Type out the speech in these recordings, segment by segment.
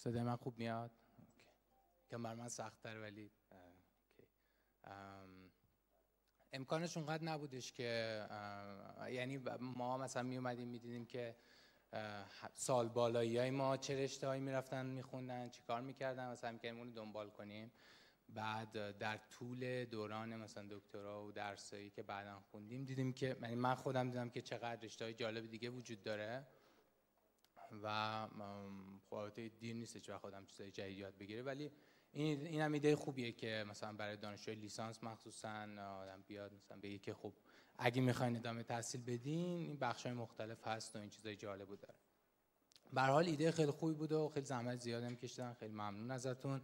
صدای من خوب میاد؟ که بر من سختتر ولی امکانش اونقدر نبودش که یعنی ما مثلا می اومدیم می‌دیدیم که سال بالایی های ما چه رشته هایی می‌رفتن میخوندن چی کار می‌کردن مثلا می‌کردیم اون دنبال کنیم. بعد در طول دوران مثلا دکترا و درسایی که بعدا خوندیم دیدیم که یعنی من خودم دیدم که چقدر رشته های جالب دیگه وجود داره. و خب دیر نیست چه خودم چیزای جدید یاد بگیره. ولی این این هم ایده خوبیه که مثلا برای دانشجوی لیسانس مخصوصا آدم بیاد مثلا بگه که خب اگه می‌خواین ادامه تحصیل بدین این بخش های مختلف هست و این چیزای جالب داره. به حال ایده خیلی خوبی بود و خیلی زحمت زیاد هم کشیدن. خیلی ممنون ازتون.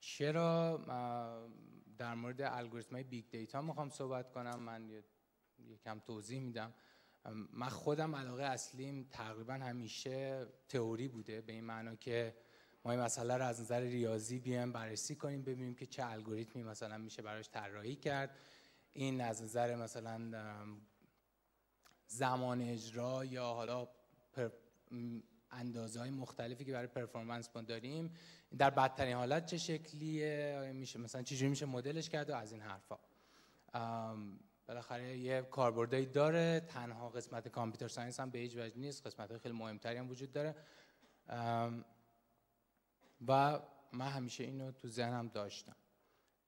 چرا؟ در مورد الگوریتم های big data می‌خوام صحبت کنم. من یکم توضیح میدم. من خودم علاقه اصلیم تقریبا همیشه تئوری بوده به این معنا که ما این مسئله رو از نظر ریاضی بیایم بررسی کنیم ببینیم که چه الگوریتمی مثلا میشه براش طراحی کرد. این از نظر مثلا زمان اجرا یا حالا اندازه های مختلفی که برای پرفورمنس ما داریم در بدترین حالت چه شکلیه میشه مثلا چجوری میشه مدلش کرد و از این حرفا. بالاخره یه کاربردی داره تنها قسمت کامپیوتر ساینس هم به هیچ وجه نیست. قسمت خیلی مهمتری هم وجود داره. و من همیشه اینو تو ذهنم داشتم.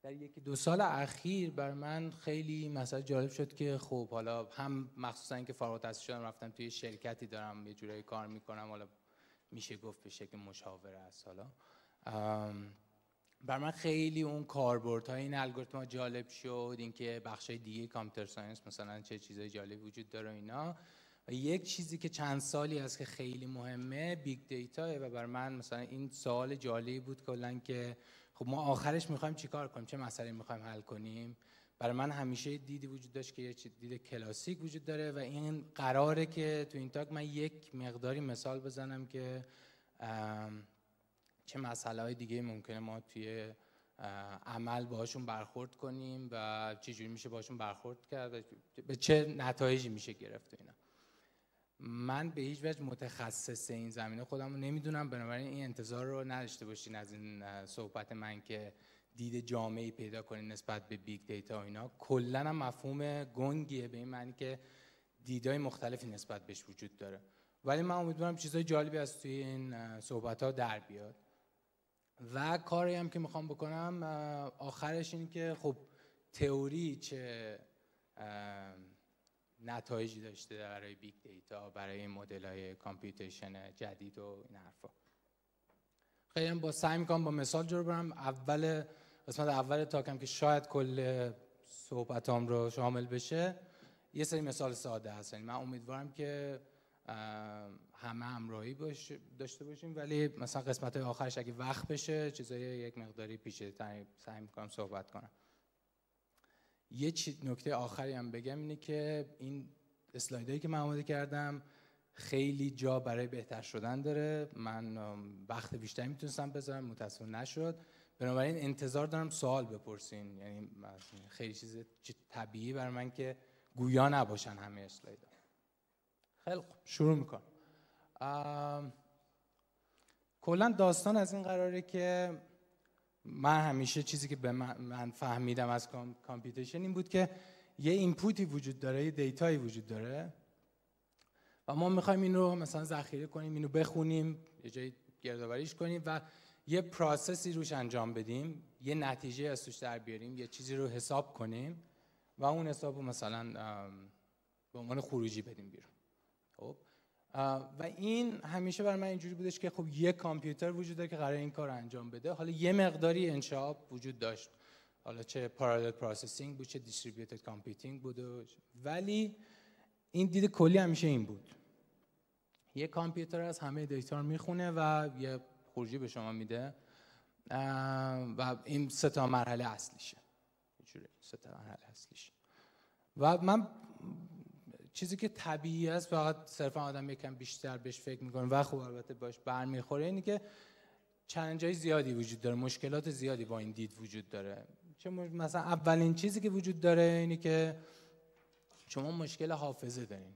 در یکی دو سال اخیر بر من خیلی مثلا جالب شد که خب حالا هم مخصوصا اینکه فارغ التحصیل شدم رفتم توی شرکتی دارم یه جورایی کار می‌کنم حالا میشه گفت به شکل مشاوره است حالا. بر من خیلی اون کاربردهای این الگوریتم جالب شد اینکه بخش دیگه computer science مثلا چه چیزای جالب وجود داره اینا. و یک چیزی که چند سالی است که خیلی مهمه big data و بر من مثلا این سوال جالبی بود کلا که خب ما آخرش می‌خوایم چیکار کنیم؟ چه مسئله می‌خوایم حل کنیم؟ برای من همیشه دیدی وجود داشت که یه دید کلاسیک وجود داره و این قراره که تو این talk من یک مقداری مثال بزنم که چه مسئله های دیگه ممکنه ما توی عمل باشون برخورد کنیم و چجوری میشه باشون برخورد کرد و به چه نتایجی میشه گرفت اینا. من به هیچ وجه متخصص این زمینه خودم رو نمی‌دونم. بنابراین این انتظار رو نداشته باشین از این صحبت من که دید جامعی پیدا کنین نسبت به big data و اینا. کلا هم مفهوم گنگیه به این معنی که دیدای مختلفی نسبت بهش وجود داره. ولی من امیدوارم چیزای جالبی از توی این صحبت ها در بیاد. و کاری هم که می‌خوام بکنم آخرش این که خب تئوری چه نتایجی داشته برای big data برای مدل های computation جدید و این حرفا. خیلی با سعی می‌کنم با مثال جلو برم. اول قسمت اول talk م که شاید کل صحبتام رو شامل بشه یه سری مثال ساده هست. یعنی من امیدوارم که همه همراهی باش داشته باشیم. ولی مثلا قسمت های آخرش اگه وقت بشه چیزای یک مقداری پیچیده سعی می‌کنم صحبت کنم. یه نکته آخری هم بگم اینه که این اسلایدهایی که من آماده کردم خیلی جا برای بهتر شدن داره. من وقت بیشتری می‌تونستم بذارم متاسف نشد. بنابراین انتظار دارم سوال بپرسین. یعنی خیلی چیز طبیعی برای من که گویا نباشن همه اسلایدها. خیلی خوب. شروع می‌کنم. کلا داستان از این قراره که من همیشه چیزی که به من فهمیدم از computation این بود که یه input ی وجود داره یه data یی وجود داره و ما می‌خوایم این رو مثلا ذخیره کنیم اینو بخونیم یه جایی گردآوریش کنیم و یه process ی روش انجام بدیم یه نتیجه از توش در بیاریم یه چیزی رو حساب کنیم و اون حساب رو مثلا به عنوان خروجی بدیم بیرون. خب و این همیشه برای من اینجوری بودش که خب یه کامپیوتر وجود داره که قرار این کار انجام بده. حالا یه مقداری انشعاب وجود داشت. حالا چه parallel processing بود چه distributed computing بود ولی این دید کلی همیشه این بود. یه کامپیوتر از همه دیتا رو می‌خونه و یه خروجی به شما میده. و این سه تا مرحله اصلیشه. سه تا مرحله اصلیشه. و من چیزی که طبیعی است فقط صرفا آدم یکم بیشتر بهش فکر می‌کنه. و خب البته باش برمیخوره. اینه که چلنج های زیادی وجود داره مشکلات زیادی با این دید وجود داره. چه مثلا اولین چیزی که وجود داره اینه که شما مشکل حافظه دارین.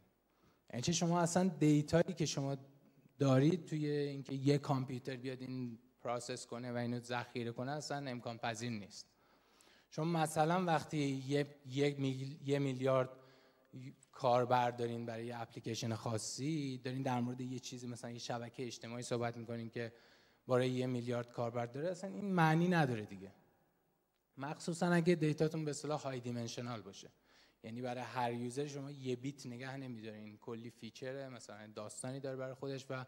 یعنی چه شما اصلا data یی که شما دارید توی اینکه یه کامپیوتر بیاد این process کنه و اینو ذخیره کنه اصلا امکان پذیر نیست. شما مثلا وقتی یه, یه میلیارد کاربر دارین برای یه اپلیکیشن خاصی دارین در مورد یه چیزی مثلا یه شبکه اجتماعی صحبت می‌کنین که برای یه میلیارد کاربر داره اصلا این معنی نداره دیگه. مخصوصا اگه دیتاتون به اصطلاح های دیمنشنال باشه. یعنی برای هر یوزر شما یه بیت نگه نمیدارین. کلی فیچره مثلا داستانی داره برای خودش و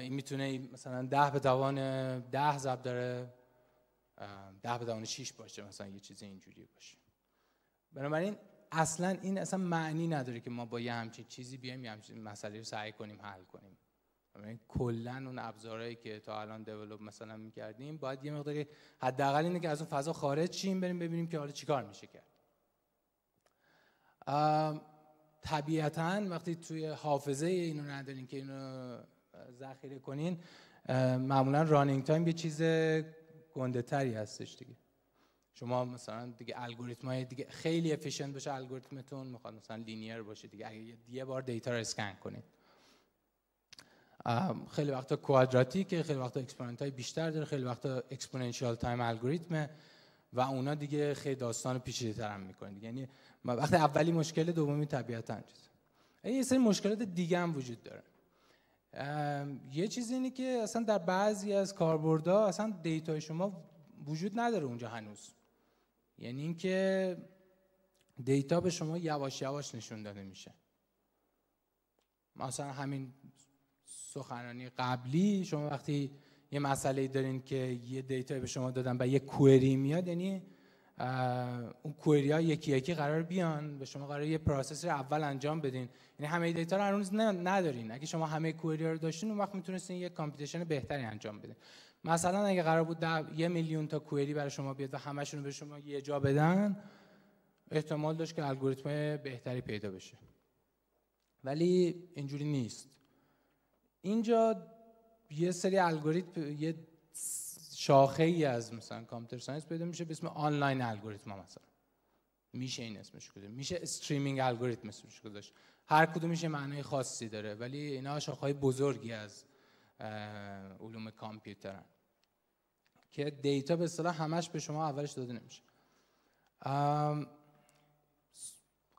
این می‌تونه مثلا ده به توان ده ضرب داره ده به توان 6 باشه مثلا یه چیز اینجوری باشه. بنابراین اصلا این اصلا معنی نداره که ما با یه همچین چیزی بیایم یه همچین مسئله رو سعی کنیم حل کنیم. کلا اون ابزارهایی که تا الان دیولپ مثلا می‌کردیم باید یه مقداری حداقل اینه که از اون فضا خارج شیم بریم ببینیم که حالا چیکار میشه کرد. طبیعتا وقتی توی حافظه اینو ندارین که اینو ذخیره کنین معمولا running time یه چیز گنده تری هستش دیگه. شما مثلا دیگه الگوریتم های دیگه خیلی efficient باشه الگوریتمتون می‌خواد مثلا linear باشه دیگه. اگه یه بار data رو اسکن کنید. خیلی وقتا quadratic خیلی وقتا exponent های بیشتر داره خیلی وقتا exponential time algorithm و اونا دیگه خیلی داستان پیچیده تر هم می‌کنه یعنی وقتی اولی مشکل دومی طبیعتا چیز. یه سری مشکلات دیگه هم وجود داره. یه چیز اینه که اصلا در بعضی از کاربردها اصلا data شما وجود نداره اونجا هنوز. یعنی اینکه data به شما یواش یواش نشون داده میشه. مثلا همین سخنرانی قبلی شما وقتی یه مسئله دارین که یه data به شما دادن و یه query میاد یعنی اون query ها یکی یکی قرار بیان به شما قرار یه process رو اول انجام بدین. یعنی همه data رو هنوز ندارین. اگه شما همه query رو داشتین اون وقت می‌تونستین یه computation بهتری انجام بدین. مثلا اگه قرار بود یه میلیون تا query برای شما بیاد و همشون رو به شما یه جا بدن احتمال داشت که الگوریتم بهتری پیدا بشه. ولی اینجوری نیست. اینجا یه سری الگوریتم یه شاخه ای از مثلا computer science پیدا میشه به اسم online algorithm مثلا. میشه این اسمش گذاشت. میشه streaming algorithm اسمش گذاشت. هر کدومش معنای خاصی داره. ولی اینا شاخه بزرگی از علوم کامپیوترن که دیتا به اصطلاح همش به شما اولش داده نمیشه.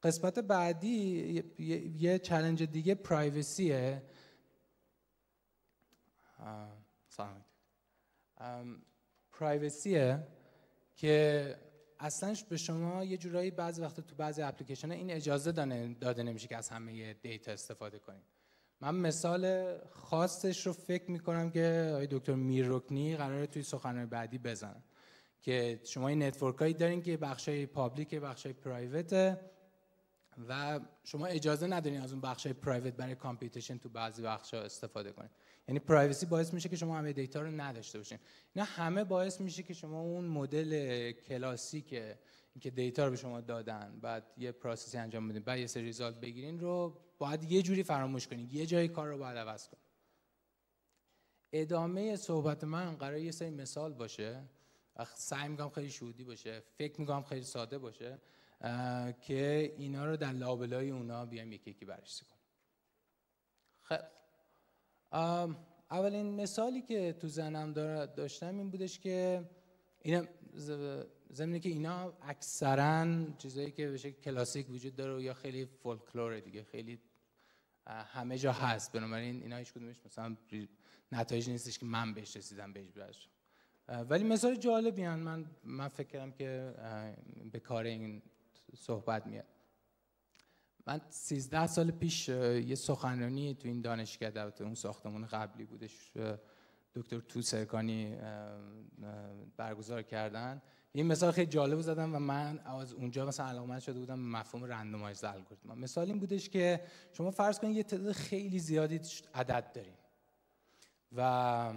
قسمت بعدی یه challenge دیگه privacy ئه سلام privacy ئه که اصلا به شما یه جورایی بعضی وقتا تو بعضی اپلیکیشن این اجازه داده نمیشه که از همه دیتا استفاده کنید. من مثال خاصش رو فکر می‌کنم که آقای دکتر میررکنی قراره توی سخنرانی بعدی بزنن که شما این network هایی دارین که بخشای public بخشای private و شما اجازه ندارین از اون بخشای private برای computation تو بعضی بخشا استفاده کنید یعنی privacy باعث میشه که شما همه دیتا رو نداشته باشین. اینا همه باعث میشه که شما اون مدل کلاسیک که دیتا رو به شما دادن بعد یه process ی انجام بدین بعد یه سری result بگیرین رو باید یه جوری فراموش کنین یه جای کار رو باید عوض کنین ادامه صحبت من قرار یه سری مثال باشه. سعی می‌کنم خیلی شهودی باشه. فکر می‌کنم خیلی ساده باشه که اینا رو در لابلای اونا بیایم یکی یکی بررسی کنیم خیلی اولین مثالی که تو زنم داشتم این بودش که اینا زمینه که اینا اکثرا چیزایی که شکل کلاسیک وجود داره یا خیلی فولکلوره دیگه خیلی همه جا هست. بنابراین اینا هیچ کدومش مثلا نتایج نیستش که من بهش رسیدم بهش ولی مثال جالبی هن. من من فکر کردم که به کار این صحبت میاد. من 13 سال پیش یه سخنرانی تو این دانشگاه در اون ساختمون قبلی بودش دکتر تو سرکانی برگزار کردن. این مثال خیلی جالب زدم و من از اونجا مثلا علامت شده بودم مفهوم رندومایز الگوریتم مثال این بودش که شما فرض کنید یه تعداد خیلی زیادی عدد دارین. و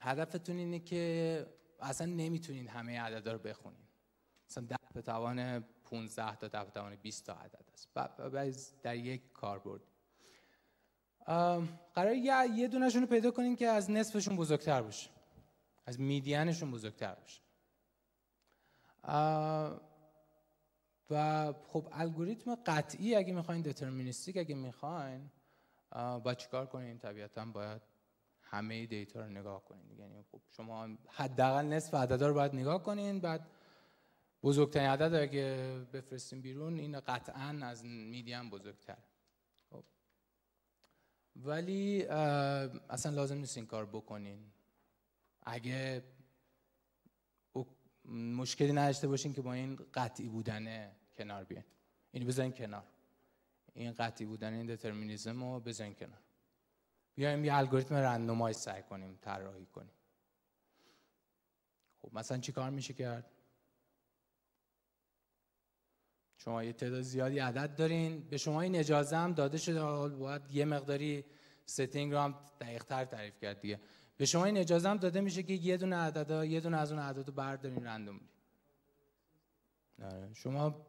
هدفتون اینه که اصلا نمی‌تونین همه عددا رو بخونین. مثلا ده به توان 15 تا ده به توان 20 تا عدد است. بعد در یک کاربرد. قرار یه یه دونشون رو پیدا کنین که از نصفشون بزرگتر باشه. از میدیانشون بزرگتر باشه. و خب الگوریتم قطعی اگه می‌خواین دترمینیستیک اگه می‌خواین با چیکار کنین طبیعتا باید همه دیتا رو نگاه کنین یعنی خب شما حداقل نصف عددا رو باید نگاه کنین. بعد بزرگترین عدد اگه بفرستیم بیرون این قطعا از میدیم بزرگتر. خب. ولی اصلا لازم نیست این کار بکنین. اگه مشکلی نداشته باشین که با این قطعی بودنه کنار بیاین. اینو بزنین کنار. این قطعی بودن این determinism رو بزنین کنار. بیایم یه الگوریتم randomized سعی کنیم طراحی کنیم. خب مثلا چی کار میشه کرد؟ شما یه تعداد زیادی عدد دارین. به شما این اجازه هم داده شده. باید یه مقداری setting رو هم دقیق تر تعریف کرد دیگه. به شما این اجازه هم داده میشه که یه دونه عدد یه دونه از اون عدد رو بردارین رندوم آره، شما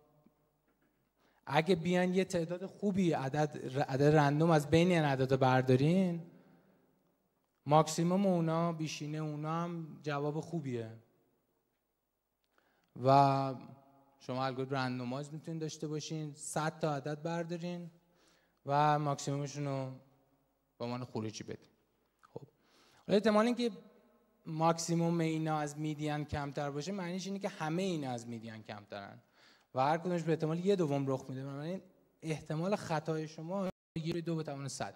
اگه بیان یه تعداد خوبی عدد عدد رندوم از بین این عدد رو بردارین ماکسیموم اونا بیشینه اونا هم جواب خوبیه. و شما الگوریتم رندومایز می‌تونید داشته باشین 100 تا عدد بردارین و ماکسیمومشون رو به عنوان خروجی بدین. احتمال اینکه ماکسیموم اینا از میدیان کمتر باشه معنیش اینه که همه اینا از میدیان کمترن. و هر کدومش به احتمال یه دوم رخ میده. بنابراین احتمال خطای شما یه دو به توان صد.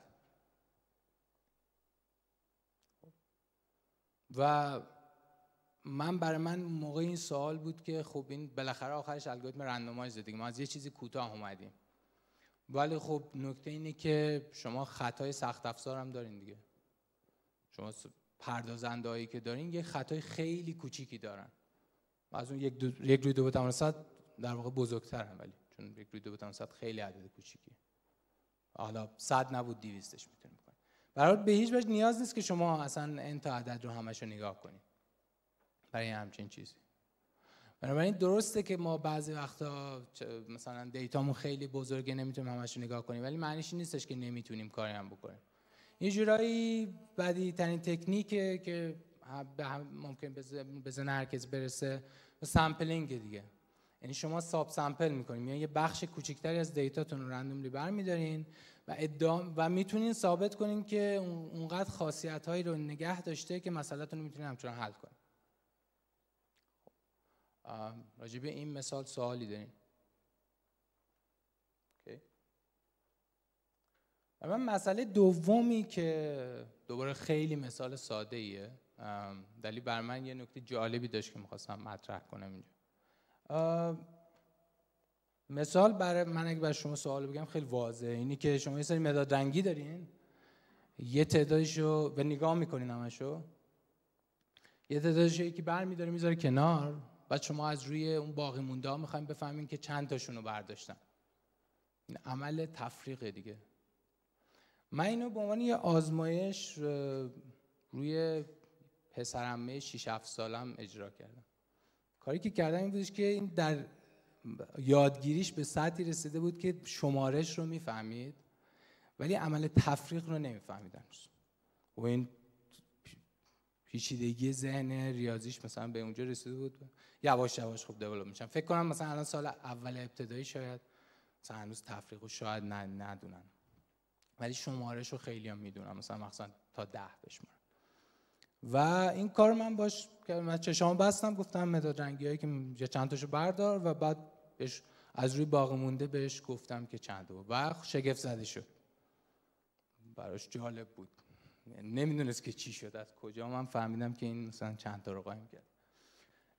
و من برای من موقع این سوال بود که خب این بالاخره آخرش الگوریتم رندومایز دیگه. ما از یه چیزی کوتاه اومدیم. ولی خب نکته اینه که شما خطای سخت افزار هم دارین دیگه. شما پردازنده هایی که دارین یه خطای خیلی کوچیکی دارن. از اون یک, دو، یک روی دو به در واقع بزرگتر ولی چون یک روی دو بتون صد خیلی عدد کوچیکی حالا صد نبود دیویستش می‌تونیم بکنیم. برای به هیچ وجه نیاز نیست که شما اصلا انتا عدد رو همش رو نگاه کنید برای همچین چیزی. بنابراین درسته که ما بعضی وقتا مثلا دیتامون خیلی بزرگه نمی‌تونیم همش رو نگاه کنیم ولی معنیش نیستش که نمی‌تونیم کاری هم بکنیم. یه جورایی بدیهی ترین تکنیکه که ممکنه به ذهن هر کس برسه sampling دیگه. یعنی شما subsample می‌کنین یعنی یه بخش کوچکتری از دیتاتون رو randomly برمیدارین و ادام و می‌تونین ثابت کنین که اونقدر خاصیت هایی رو نگه داشته که مسئلهتون رو می‌تونین همچنان حل کنین. راجع به این مثال سوالی دارین و مسئله دومی که دوباره خیلی مثال ساده ایه دلیل بر من یه نکته جالبی داشت که می‌خواستم مطرح کنم اینجا. مثال برای من اگه بر شما سوال بگم خیلی واضحه. اینی که شما یه سری مداد رنگی دارین. یه تعدادشو به نگاه می‌کنین همشو. یه تعدادشو یکی بر میداره می‌ذاره کنار. بعد شما از روی اون باقی مونده ها می‌خوایم بفهمین که چند تاشون رو برداشتن. این عمل تفریق دیگه. من اینو به عنوان یه آزمایش روی پسرمه 6 7 سالم اجرا کردم. کاری که کردم این بودش که این در یادگیریش به سطحی رسیده بود که شمارش رو می‌فهمید ولی عمل تفریق رو نمیفهمیدن و این پیچیدگی ذهن ریاضیش مثلا به اونجا رسیده بود. یواش یواش خوب دیولپ میشن فکر کنم مثلا الان سال اول ابتدایی شاید مثلا هنوز تفریق رو شاید ندونن ولی شمارش رو خیلی هم می‌دونن. مثلا مثلا تا ده بشمارن و این کار من باش که من چشام بستم گفتم مداد رنگی هایی که چند تاشو بردار و بعد بهش از روی باقی مونده بهش گفتم که چند و شگفت زده شد. براش جالب بود. نمی‌دونست که چی شد از کجا. من فهمیدم که این مثلا چند تا رو قایم کرد.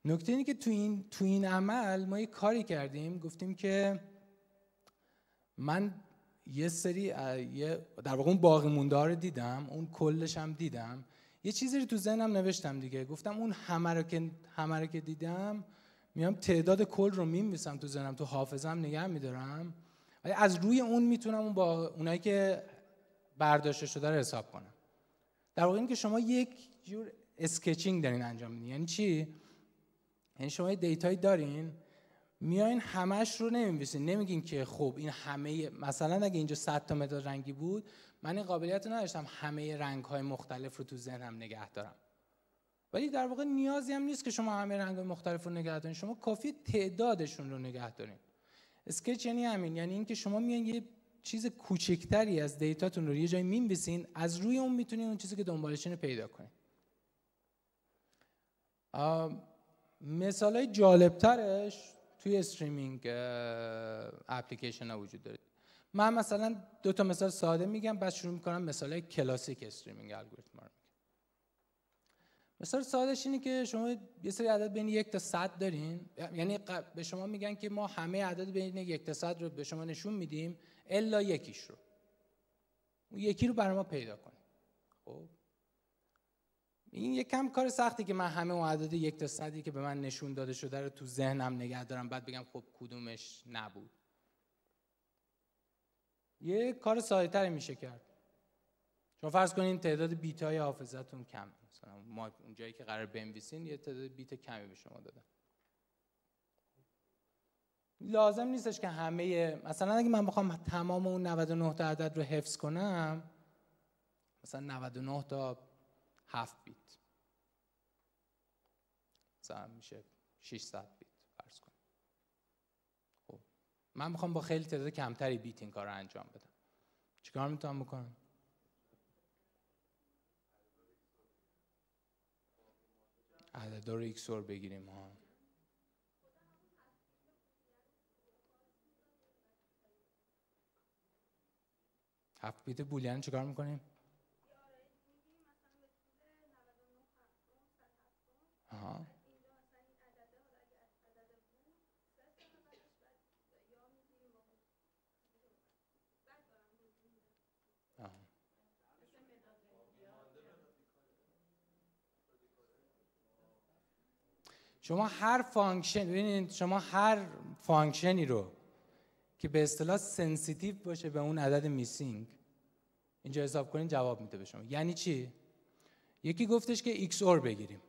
نکته اینه که تو این تو این عمل ما یه کاری کردیم. گفتیم که من یه سری یه در واقع اون باقی مونده رو دیدم اون کلش هم دیدم. یه چیزی رو تو ذهنم نوشتم دیگه. گفتم اون همه رو که همه رو که دیدم میام تعداد کل رو میمیسم تو ذهنم تو حافظم نگه میدارم. ولی از روی اون می‌تونم اون اونایی که برداشته شده رو حساب کنم. در واقع این که شما یک جور sketching دارین انجام میدین. یعنی چی؟ یعنی شما دیتایی دارین میایین همش رو نمینویسین نمیگین که خب این همه مثلا اگه اینجا 100 تا مداد رنگی بود من این قابلیت رو نداشتم همه رنگ های مختلف رو تو ذهنم نگه دارم. ولی در واقع نیازی هم نیست که شما همه رنگ های مختلف رو نگه دارین. شما کافیه تعدادشون رو نگه دارین. sketch یعنی همین. یعنی اینکه شما میان یه چیز کوچکتری از دیتاتون رو یه جایی می‌نویسین از روی اون می‌تونین اون چیزی که دنبالشین رو پیدا کنین. مثال های جالبترش توی streaming application ها وجود داره. من مثلا دو تا مثال ساده میگم بعد شروع می‌کنم مثال کلاسیک streaming الگوریتم رو مثال سادهش اینه که شما یه سری عدد بین یک تا صد دارین. یعنی به شما میگن که ما همه عدد بین یک تا صد رو به شما نشون میدیم الا یکیش رو. اون یکی رو برای ما پیدا کنیم خب؟ این یک کم کار سختی که من همه اون عدد یک تا صدی که به من نشون داده شده رو تو ذهنم نگه دارم. بعد بگم خب کدومش نبود. یه کار ساده میشه کرد. شما فرض کنین تعداد بیت های حافظتون کم. مثلا ما اون جایی که قرار بنویسین یه تعداد بیت کمی به شما دادم لازم نیستش که همه مثلا اگه من بخوام تمام اون 99 تا عدد رو حفظ کنم مثلا 99 تا 7 بیت. مثلا میشه 600 بیت فرض کنم. خب. من می‌خوام با خیلی تعداد کمتری بیت این کار رو انجام بدم. چیکار می‌تونم بکنم؟ عدد رو ایکسور بگیریم ها. هفت بیت بولیان چیکار می‌کنیم؟ شما هر function ببینید شما هر function ی رو که به اصطلاح sensitive باشه به اون عدد missing اینجا حساب کنین جواب میده به شما. یعنی چی؟ یکی گفتش که XOR بگیریم.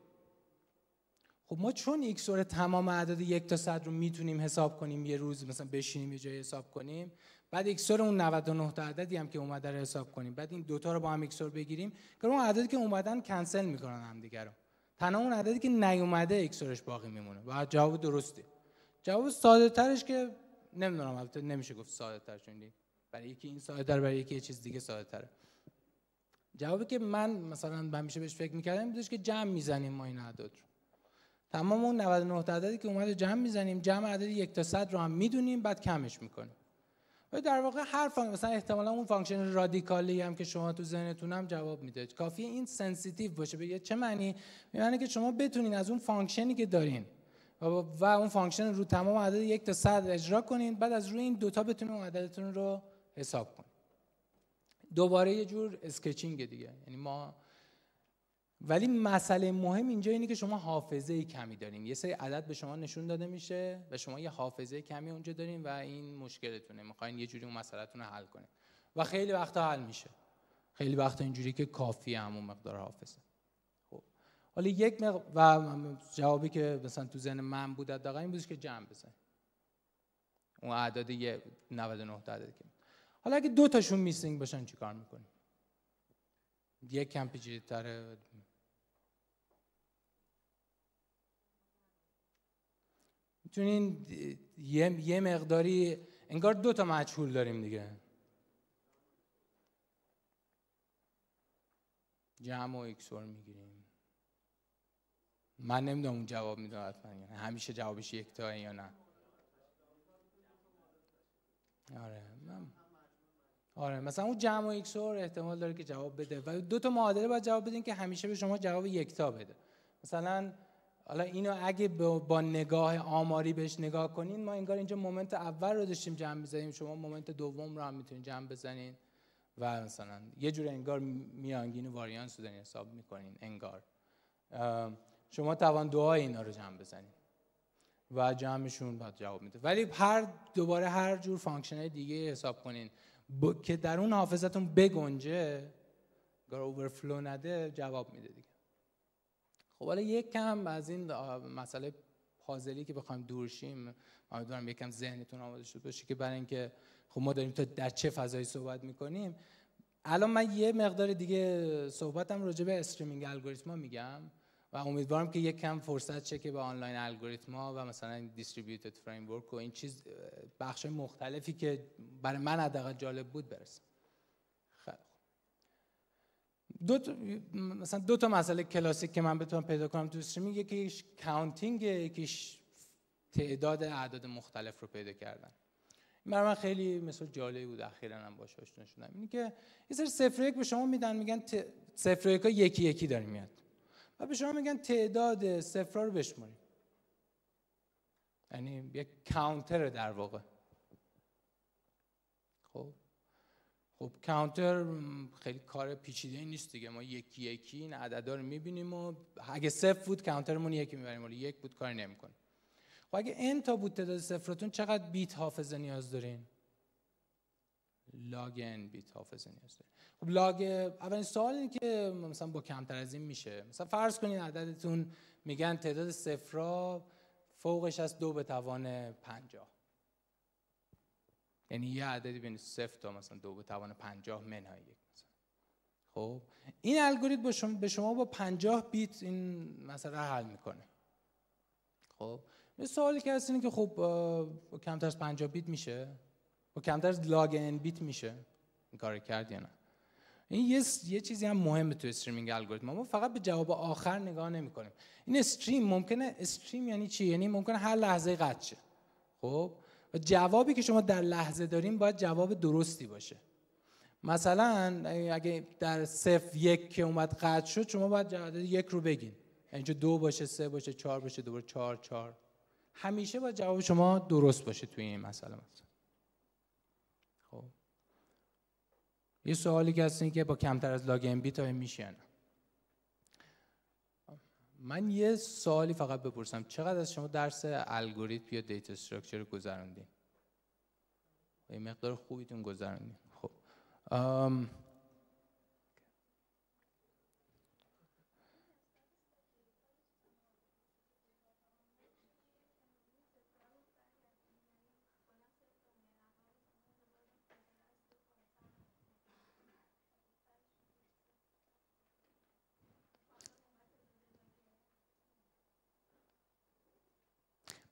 خب ما چون XOR تمام اعداد یک تا صد رو می‌تونیم حساب کنیم یه روز مثلا بشینیم یه جای حساب کنیم بعد XOR اون 99 تا عددی هم که اومده رو حساب کنیم بعد این دوتا رو با هم XOR بگیریم که اون عددی که اومدن کنسل می‌کنن هم دیگه رو. تنها اون عددی که نیومده اکسورش باقی میمونه. و جواب درستی جواب ساده ترش که نمی‌دونم البته نمیشه گفت ساده تر چون برای یکی این ساده تر برای یکی چیز دیگه ساده تره جوابی که من مثلا همیشه بهش فکر می‌کردم بودش که جمع می‌زنیم ما این اعداد رو. تمام اون 99 عددی که اومده جمع می‌زنیم جمع عدد یک تا صد رو هم می‌دونیم بعد کمش می‌کنیم. در واقع هر function مثلا احتمالا اون function رادیکالی هم که شما تو ذهنتون هم جواب میده. کافیه این sensitive باشه. به چه معنی؟ یعنی که شما بتونین از اون function ی که دارین و اون function رو تمام عدد یک تا صد اجرا کنین. بعد از روی این دوتا بتونین اون عددتون رو حساب کنین. دوباره یه جور sketching دیگه. یعنی ما ولی مسئله مهم اینجا اینه که شما حافظه کمی دارین یه سری عدد به شما نشون داده میشه و شما یه حافظه کمی اونجا دارین و این مشکلتونه. می‌خواین یه جوری اون مسئلهتون رو حل کنین و خیلی وقتا حل میشه. خیلی وقتا اینجوری که کافی همون مقدار حافظه. خب. حالا یک مق... و جوابی که مثلا تو ذهن من بود دقیقا این بودش که جمع بزن اون اعداد یه 99 عدد که حالا اگه دو تاشون میسینگ باشن چیکار می‌کنیم؟ یک کم پیچیده‌تره. می‌تونین یه،, یه مقداری انگار دو تا مجهول داریم دیگه. جمع و اکسور می‌گیریم. من نمی‌دونم اون جواب میده حتما یعنی همیشه جوابش یک تا یا نه. آره من آره مثلا اون جمع و اکسور احتمال داره که جواب بده. و دو تا معادله باید جواب بدین که همیشه به شما جواب یکتا بده. مثلا حالا اینو اگه با نگاه آماری بهش نگاه کنین ما انگار اینجا moment اول رو داشتیم جمع بزنیم شما moment دوم رو هم می‌تونید جمع بزنین و مثلا یه جور انگار میانگین واریانس رو دارین حساب می‌کنین انگار. شما توان دوهای اینا رو جمع بزنین و جمعشون باید جواب میده. ولی هر دوباره هر جور function دیگه حساب کنین. که در اون حافظتون بگنجه گار اوورفلو نده جواب میده دیگه. خب حالا یک کم از این مسئله پازلی که بخوایم دورشیم امیدوارم یکم ذهنتون آماده شده باشه که برای اینکه خب ما داریم تا در چه فضایی صحبت می‌کنیم. الان من یه مقدار دیگه صحبتم راجع به استریمینگ الگوریتما میگم و امیدوارم که یک کم فرصت شه که به آنلاین الگوریتما و مثلا دیستریبیوتد فریم ورک و این چیز بخش مختلفی که برای من حداقل جالب بود برسه دو تا مثلا دو تا مسئله کلاسیک که من بتونم پیدا کنم تو streaming یکیش counting یکیش تعداد اعداد مختلف رو پیدا کردن. برای من خیلی مسئله جالبی بود اخیرا هم باش آشنا شدم. اینی که یه سری صفر یک به شما میدن میگن صفر یک یکی یکی داره میاد. و به شما میگن تعداد صفرها رو بشمارید یعنی یک کاونتر در واقع. خب؟ خب کاونتر خیلی کار پیچیده ای نیست دیگه. ما یکی یکی این عددا رو می‌بینیم و اگه صفر بود کاونترمون یکی می‌بریم. ولی یک بود کاری نمی‌کنه. خب اگه n تا بود تعداد صفراتون چقدر بیت حافظه نیاز دارین؟ لاگ n بیت حافظه نیاز دارین. خب لاگ اولین سوال اینه که مثلا با کمتر از این میشه. مثلا فرض کنین عددتون میگن تعداد صفرا فوقش از دو به توان پنجاه. یعنی یه عددی بین صفر تا مثلا دو به توان پنجاه منهای یک مثلا. خب؟ این الگوریتم به شما با پنجاه بیت این مسئله حل می‌کنه. خب؟ یه سوالی که هست اینه که خب با کمتر از 50 بیت میشه؟ با کمتر از لاگ ان بیت میشه؟ این کار کرد یا نه؟ این یه, یه چیزی هم مهمه تو استریمینگ الگوریتم. ما فقط به جواب آخر نگاه نمی کنیم این استریم ممکنه استریم یعنی چی؟ یعنی ممکنه هر لحظه قطع شه. خب؟ و جوابی که شما در لحظه داریم باید جواب درستی باشه. مثلا اگه در صفر یک که اومد قطع شد شما باید جواب یک رو بگین. اینجا دو باشه سه باشه چهار باشه دوباره چهار چهار. همیشه باید جواب شما درست باشه توی این مسئله مثلا. خب. یه سوالی که هست که با کمتر از لاگ ام بی تا میشه من یه سوالی فقط بپرسم. چقدر از شما درس الگوریتم یا دیتا استراکچر گذروندین؟ یه مقدار خوبیتون گذروندین. خب.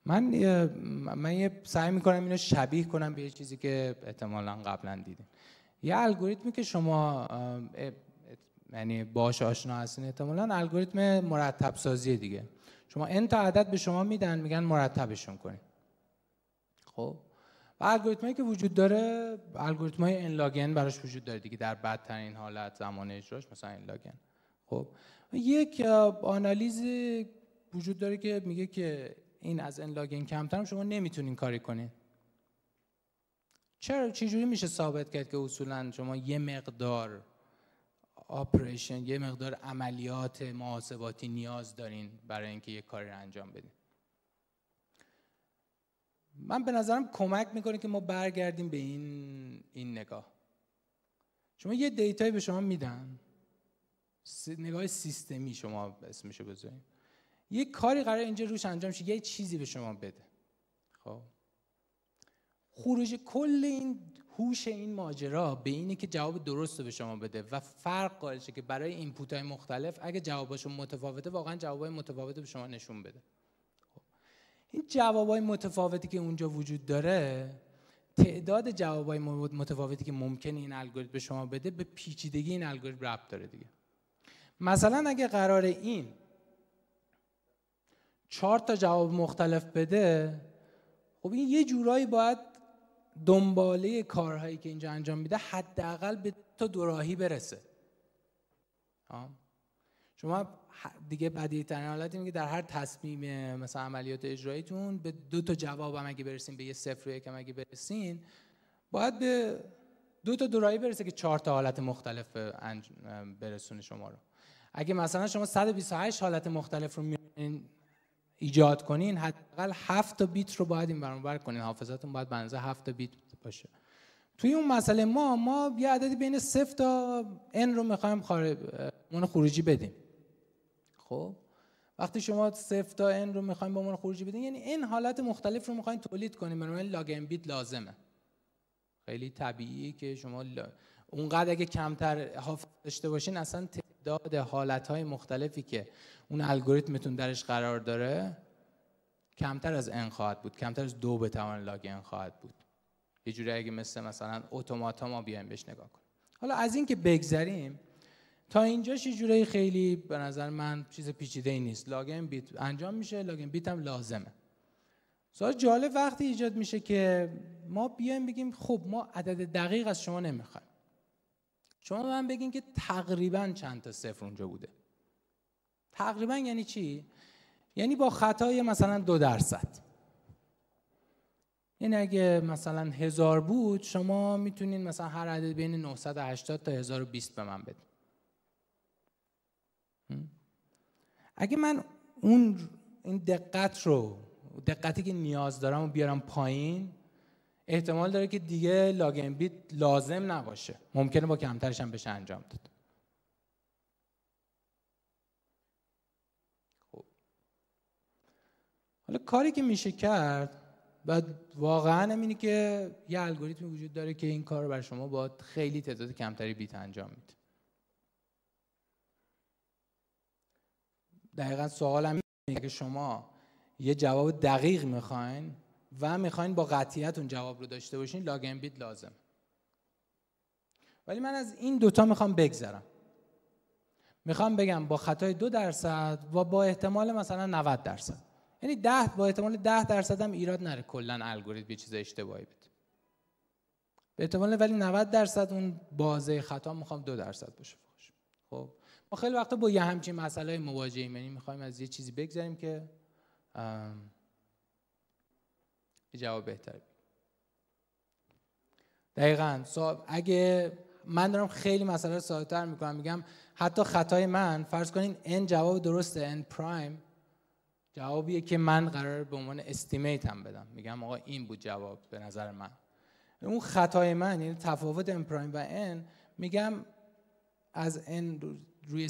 من من یه سعی می‌کنم اینو شبیه کنم به یه چیزی که احتمالا قبلا دیدیم یه الگوریتمی که شما یعنی باش آشنا هستین احتمالا الگوریتم مرتب سازی دیگه. شما ان تا عدد به شما میدن میگن مرتبشون کنید خب؟ و الگوریتمایی که وجود داره الگوریتم های ان لاگن براش وجود داره دیگه در بدترین حالت زمان اجراش مثلا ان لاگن خب؟ یک آنالیز وجود داره که میگه که این از ان لاگین کمتر شما نمی‌تونین کاری کنین. چرا چجوری میشه ثابت کرد که اصولا شما یه مقدار آپریشن یه مقدار عملیات محاسباتی نیاز دارین برای اینکه یه کاری رو انجام بدین؟ من به نظرم کمک می‌کنه که ما برگردیم به این این نگاه. شما یه دیتایی به شما میدن. نگاه سیستمی شما اسمشو بذارید یه کاری قرار اینجا روش انجام شه یه چیزی به شما بده. خب. خروج کل این هوش این ماجرا به اینه که جواب درست رو به شما بده و فرق قائل که برای اینپوت های مختلف اگه جوابشون متفاوته واقعا جواب های متفاوت به شما نشون بده. خب. این جواب های متفاوتی که اونجا وجود داره تعداد جواب های متفاوتی که ممکنه این الگوریتم به شما بده به پیچیدگی این الگوریتم ربط داره دیگه. مثلا اگه قرار این چهار تا جواب مختلف بده خب این یه جورایی باید دنباله کارهایی که اینجا انجام میده حداقل به تا دوراهی برسه. شما دیگه بدیه ترین حالت که در هر تصمیم مثلا عملیات اجراییتون به دو تا جواب هم اگه برسین به یه صفر و یک هم اگه برسین باید به دو تا دوراهی برسه که چهار تا حالت مختلف برسونه شما رو. اگه مثلا شما 128 حالت مختلف رو میارین ایجاد کنین حداقل 7 تا بیت رو باید این برابر کنین. حافظتون باید بنزه 7 تا بیت باشه. توی اون مسئله ما ما یه عددی بین 0 تا n رو می‌خوایم اون خروجی بدیم. خب؟ وقتی شما 0 تا n رو می‌خوایم به عنوان خروجی بدین یعنی این حالت مختلف رو می‌خواین تولید کنیم بنابراین لاگ ان بیت لازمه. خیلی طبیعیه که شما. اونقدر اگه کمتر حافظ داشته باشین اصلا تعداد حالتهای مختلفی که اون الگوریتمتون درش قرار داره کمتر از ان خواهد بود. کمتر از دو به توان لاگ ان خواهد بود. یه جوری اگه مثل مثلا اتوماتا ما بیایم بهش نگاه کنیم. حالا از این که بگذریم تا اینجاش یه جوری خیلی به نظر من چیز پیچیده ای نیست لاگن بیت انجام میشه لاگن بیت هم لازمه. سوال جالب وقتی ایجاد میشه که ما بیایم بگیم خب ما عدد دقیق از شما نمی‌خوایم. شما من بگین که تقریبا چند تا صفر اونجا بوده. تقریبا یعنی چی؟ یعنی با خطای مثلا دو درصد. یعنی اگه مثلا هزار بود شما می‌تونین مثلا هر عدد بین 980 تا 1020 به من بدین. اگه من اون این دقت رو دقتی که نیاز دارم و بیارم پایین احتمال داره که دیگه لاگن بیت لازم نباشه. ممکنه با کمترش هم بشه انجام داد. خب. حالا کاری که میشه کرد و واقعا اینه که یه الگوریتمی وجود داره که این کار رو بر شما با خیلی تعداد کمتری بیت انجام میده. دقیقا سوالم اینه که شما یه جواب دقیق می‌خواین و می‌خواین با قطعیت اون جواب رو داشته باشین لاگن بیت لازم. ولی من از این دوتا می‌خوام بگذرم. می‌خوام بگم با خطای دو درصد و با احتمال مثلا 90 درصد. یعنی ده با احتمال ده درصد هم ایراد نره کلا الگوریتم یه چیز اشتباهی بده. به احتمال ولی 90 درصد اون بازه خطا می‌خوام دو درصد باشه خب ما خیلی وقتا با یه همچین مسئله مواجهیم یعنی می‌خوایم از یه چیزی بگذاریم که جواب بهتری. دقیقا. اگه من دارم خیلی مسئله رو ساده‌تر می‌کنم میگم حتی خطای من فرض کنین n جواب درسته n پرایم جوابیه که من قرار به عنوان استیمیت هم بدم. میگم آقا این بود جواب به نظر من. اون خطای من یعنی تفاوت n پرایم و n میگم از n روی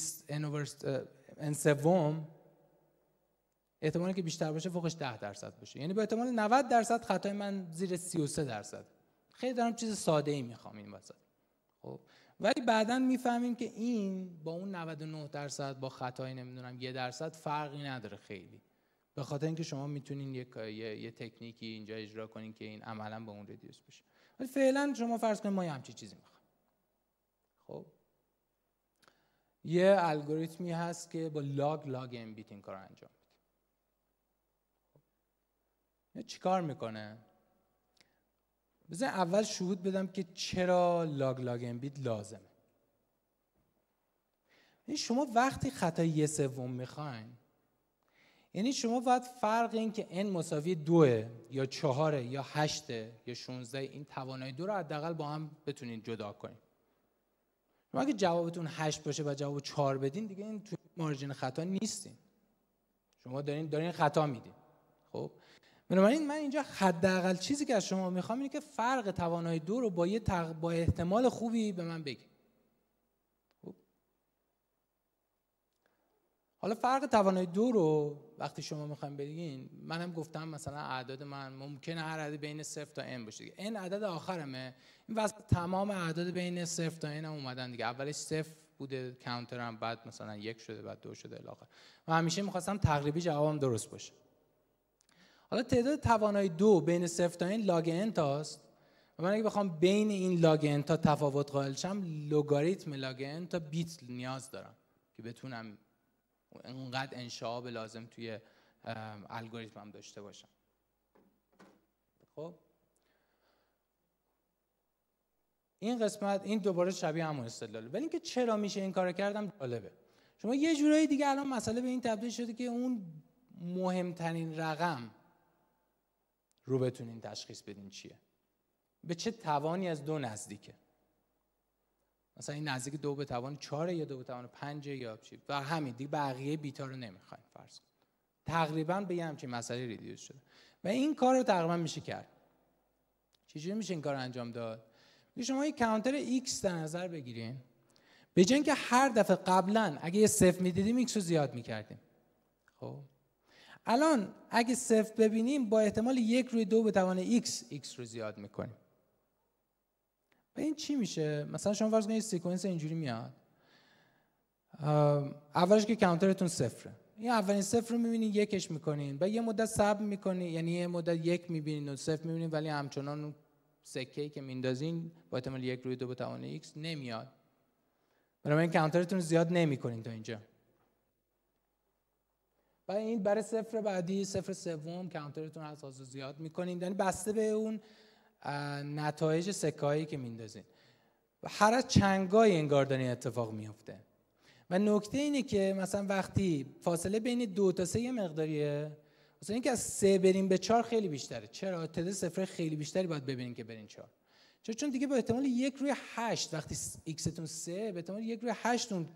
n سوم احتمالی که بیشتر باشه فوقش 10 درصد باشه. یعنی با احتمال 90 درصد خطای من زیر 33 درصد. خیلی دارم چیز ساده ای می‌خوام این وسط. خب. ولی بعدا می‌فهمیم که این با اون 99 درصد با خطای نمی‌دونم یه درصد فرقی نداره خیلی. به خاطر اینکه شما می‌تونین یک یه, یه تکنیکی اینجا اجرا کنین که این عملا با اون ردیوس بشه. ولی فعلا شما فرض کنید ما یه همچین چیزی می‌خوام. خب. یه الگوریتمی هست که با لاگ لاگ ام بیت این کار انجام چیکار می‌کنه؟ بزن اول شهود بدم که چرا لاگ لاگ امبید لازمه. یعنی شما وقتی خطای یه سوم می‌خواین یعنی شما باید فرق این که n مساوی دوه یا چهاره یا هشته یا 16 این توانایی دو رو حداقل با هم بتونین جدا کنین. شما اگه جوابتون هشت باشه و جواب چهار بدین دیگه این تو مارجین خطا نیستین. شما دارین دارین خطا میدین. بنابراین من اینجا حداقل چیزی که از شما می‌خوام اینه که فرق توانایی دو رو با یه با احتمال خوبی به من بگی. خب. حالا فرق توانایی دو رو وقتی شما می‌خوایم بگین منم گفتم مثلا اعداد من ممکنه هر عدد بین صفر تا n باشه این عدد آخرمه. این واسه تمام اعداد بین صفر تا n هم اومدن دیگه. اولش صفر بوده کانترم بعد مثلا یک شده بعد دو شده الاخر و همیشه می‌خواستم تقریبی جوابم درست باشه. حالا تعداد توانایی دو بین صفر تا این لاگ ان تاست؟ و من اگه بخوام بین این لاگ ان تا تفاوت قائل شم لگاریتم لاگ ان تا بیت نیاز دارم که بتونم اونقدر انشعاب لازم توی الگوریتمم داشته باشم. خب؟ این قسمت این دوباره شبیه همون استدلاله. ولی اینکه چرا میشه این کار کردم جالبه. شما یه جورایی دیگه الان مسئله به این تبدیل شده که اون مهمترین رقم رو بتونین تشخیص بدین چیه. به چه توانی از دو نزدیکه. مثلا این نزدیک دو به توان چهاره یا دو به توان پنج یا چی. و همین دیگه بقیه بیتا رو نمی‌خوایم فرض کن. تقریبا به یه همچین مسئله ریدیوز شده. و این کار رو تقریبا میشه کرد. چجوری میشه این کار انجام داد؟ شما یک کانتر x در نظر بگیرین. به جای که هر دفعه قبلا اگه یه صفر می‌دیدیم x رو زیاد می‌کردیم. خب؟ الان اگه صفر ببینیم با احتمال یک روی دو به توان x x رو زیاد می‌کنیم. و این چی میشه؟ مثلا شما فرض کنید سیکونس اینجوری میاد. اولش که کانترتون صفره. این اولین صفر رو می‌بینین یکش می‌کنین. و یه مدت صبر می‌کنین یعنی یه مدت یک می‌بینین و صفر می‌بینین ولی همچنان سکه که میندازین با احتمال یک روی دو به توان ایکس نمیاد. بنابراین کانترتون زیاد نمی‌کنین تا اینجا. و این برای صفر بعدی صفر سوم کانترتون از زیاد می‌کنین یعنی بسته به اون نتایج سکایی که میندازین و هر از چندگاهی انگار دارین اتفاق میفته و نکته اینه که مثلا وقتی فاصله بین دو تا سه یه مقداریه مثلا اینکه از سه بریم به چهار خیلی بیشتره. چرا؟ تعداد صفر خیلی بیشتری باید ببینیم که برین چهار. چون چون دیگه با احتمال یک روی هشت وقتی ایکستون سهه به احتمال یک روی هشت اون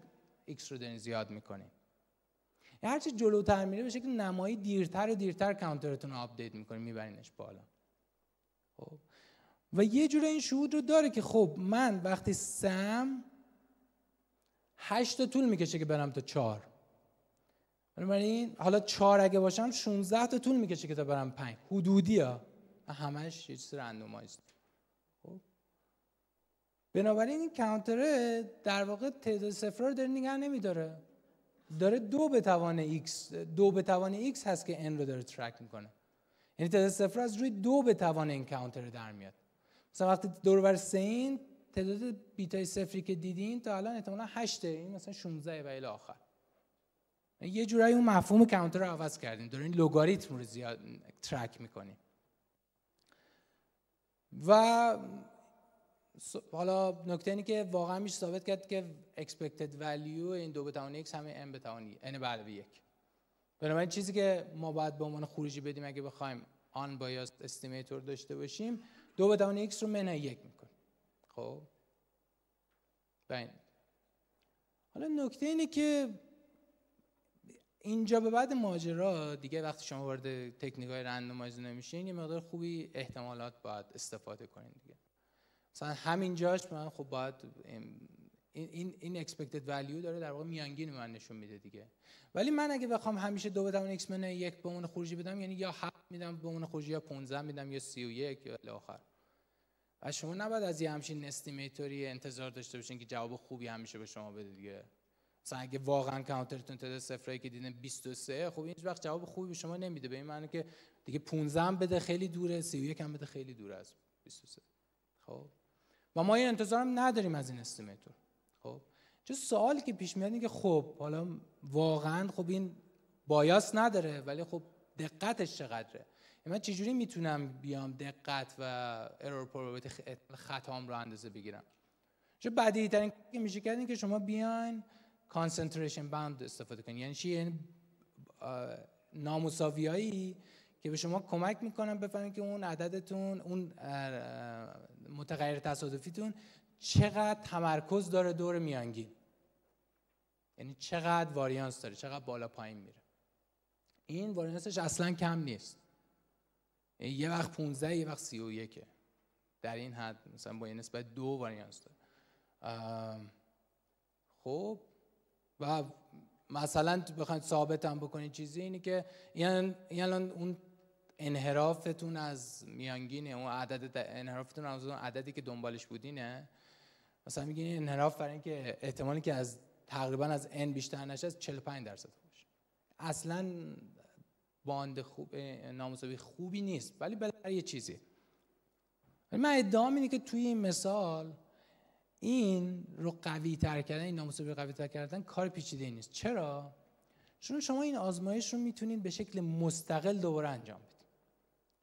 ایکس رو دارین زیاد می‌کنین. هرچی جلوتر میره به شکل نمایی دیرتر و دیرتر counter تون update می‌کنین میبرینش بالا. خب. و یه جور این شهود رو داره که خب من وقتی سم هشت تا طول می‌کشه که برم تا چهار. بنابراین حالا چهار اگه باشم 16 تا طول می‌کشه که تا برم پنج. حدودی ها. همش یه چیز رندومایز. خب. بنابراین این کانتره در واقع تعداد صفر رو داره نگه نمیداره. داره دو به توان x دو به توان x هست که n رو داره ترک می‌کنه. یعنی تعداد صفر از روی دو به توان این کانتر در میاد. مثلا وقتی دور بر سین تعداد بیتای صفری که دیدین تا الان احتمالا 8 این مثلا 16 و الی آخر. یه جورایی اون مفهوم کانتر رو عوض کردیم دارین لگاریتم رو زیاد ترک می‌کنیم و حالا نکته اینه که واقعا میشه ثابت کرد که expected value این دو به توان x همه n به توان n به یک. بنابراین چیزی که ما باید به عنوان خروجی بدیم اگه بخوایم unbiased estimator داشته باشیم دو به توان x منهای یک می‌کنیم خب؟ بین حالا نکته اینه که اینجا به بعد ماجرا دیگه وقتی شما وارد تکنیک های randomize نمیشین یه مقدار خوبی احتمالات باید استفاده کنین دیگه. مثلا همین جاش من خب باید این این این expected value داره در واقع میانگین من نشون میده دیگه. ولی من اگه بخوام همیشه دو بدم x منهای یک به اون خروجی بدم یعنی یا 7 میدم به اون خروجی یا 15 میدم یا 31 یا الی آخر. و شما نباید از یه همچین estimator ی انتظار داشته باشین که جواب خوبی همیشه به شما بده دیگه. مثلا اگه واقعا کانترتون تعداد صفرایی که دیدن 23 خب این وقت جواب خوبی به شما نمیده. به این معنی که دیگه 15 هم بده خیلی دوره 31 هم بده خیلی دوره از 23 خب؟ و ما این انتظارم نداریم از این estimator. خب؟ چه سوالی که پیش میاد که خب حالا واقعا خب این bias نداره ولی خب دقتش چقدره؟ من چجوری می‌تونم بیام دقت و error probability خطام رو اندازه بگیرم؟ چه بدیهی ترین که میشه کرد که شما بیاین concentration bound استفاده کنید یعنی چی؟ یعنی نامساویایی که به شما کمک می‌کنن بفهمید که اون عددتون اون متغیر تصادفیتون چقدر تمرکز داره دور میانگین. یعنی چقدر واریانس داره چقدر بالا پایین میره. این واریانسش اصلا کم نیست. یعنی یه وقت 15 یه وقت 31 در این حد مثلا با یه نسبت دو واریانس داره. خب و مثلا بخواید ثابت هم بکنید چیزی اینه که یعنی الان اون انحرافتون از میانگین اون عدد انحرافتون از اون عددی که دنبالش بودینه؟ مثلا میگین انحراف برای اینکه احتمالی که از تقریبا از n بیشتر نشه از 45 درصد باشه. اصلا باند خوب نامساوی خوبی نیست ولی بالاخره یه چیزی. من ادعام اینه که توی این مثال این رو قوی تر کردن این نامساوی قوی تر کردن کار پیچیده نیست. چرا؟ چون شما این آزمایش رو می‌تونید به شکل مستقل دوباره انجام بدید.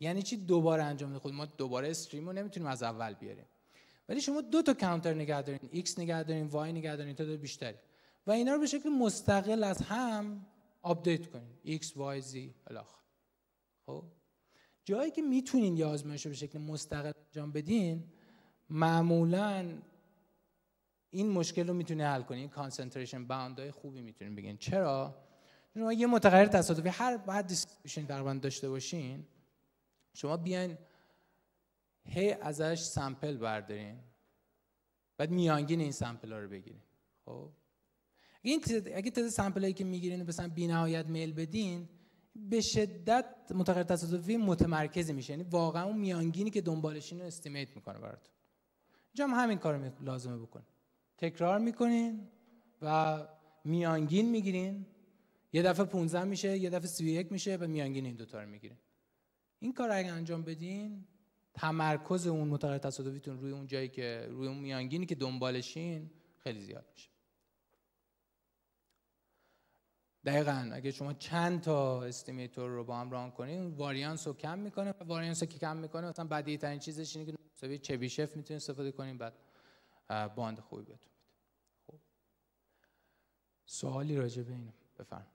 یعنی چی دوباره انجام بدید خود ما دوباره stream رو نمی‌تونیم از اول بیاریم. ولی شما دو تا کانتر نگه دارین x نگه دارین y نگه دارین تا بیشتری و اینا رو به شکل مستقل از هم update کنین. X y z الی آخر خب؟ جایی که می‌تونین یه آزمایش رو به شکل مستقل انجام بدین معمولا این مشکل رو می‌تونه حل کنین concentration bound خوبی می‌تونین بگین. چرا؟ شما یه متغیر تصادفی هر بد distribution تقریبا داشته باشین شما بیاین هی ازش sample بردارین. بعد میانگین این sample ها رو بگیرین. خب؟ این اگه تعداد sample هایی که می‌گیرین مثلا بی نهایت میل بدین به شدت متغیر تصادفی متمرکزی میشه. یعنی واقعا اون میانگینی که دنبالشین رو estimate می‌کنه براتون. اینجا هم همین کار لازمه بکنین. تکرار می‌کنین و میانگین می‌گیرین. یه دفعه 15 میشه یه دفعه 31 میشه و میانگین این دوتا رو می‌گیرین. این کار اگه انجام بدین تمرکز اون متغیر تصادفیتون روی اون جایی که روی اون میانگینی که دنبالشین خیلی زیاد میشه. دقیقا اگه شما چند تا استیمیتور رو با هم ران کنید واریانس رو کم می‌کنه و واریانس رو که کم می‌کنه مثلا بدیهی ترین چیزش اینه که مساوی چبیشف می‌تونید استفاده کنید بعد باند خوبی بهتون میده. خب. سوالی راجع به اینه. بفرم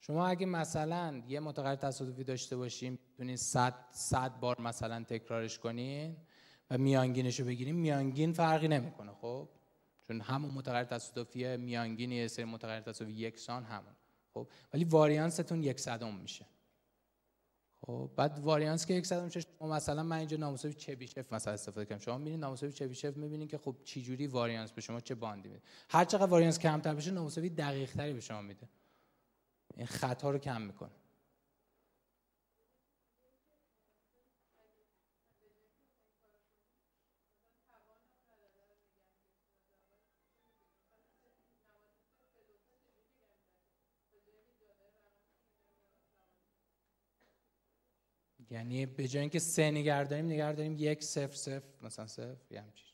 شما اگه مثلا یه متغیر تصادفی داشته باشیم می‌تونید 100 100 بار مثلا تکرارش کنین و میانگینش رو بگیریم میانگین فرقی نمی‌کنه خب؟ چون همون متغیر تصادفی میانگین یه سری متغیر تصادفی یکسان همون خب؟ ولی واریانستون یک صدم میشه. خب؟ بعد واریانس که یک صدم میشه شما مثلا من اینجا ناموسوی چبیشف مثلا استفاده کنم. شما می‌بینید ناموسوی چبیشف می‌بینید که خب چی جوری واریانس به شما چه باندی میده. هر چقدر واریانس کمتر بشه ناموسوی دقیق تری به شما میده. این خطا رو کم می‌کنه یعنی به جای اینکه سه نگه داریم نگه داریم یک صفر صفر مثلا صفر یه همچین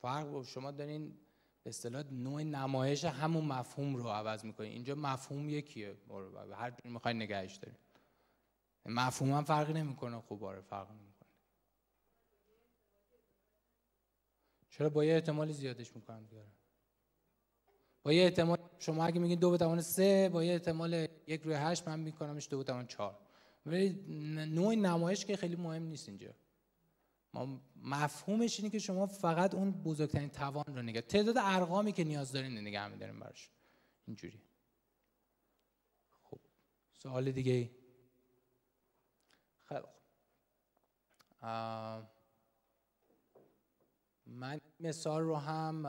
فرق شما دارین به اصطلاح نوع نمایش همون مفهوم رو عوض می‌کنین اینجا مفهوم یکیه. هر جوری می‌خواین نگهش دارین مفهوم هم فرقی نمی‌کنه خوب آره فرق نمی‌کنه. چرا با یه احتمالی زیادش می‌کنم دیگه با یه احتمال شما اگه میگین دو به توان سه با یه احتمال یک روی هشت من میکنمش دو به توان چهار. ولی نوع نمایش که خیلی مهم نیست اینجا. ما مفهومش اینه که شما فقط اون بزرگترین توان رو نگه تعداد ارقامی که نیاز دارین نگه میداریم براش. اینجوری. خب سوال دیگه ای؟ خیلی من مثال رو هم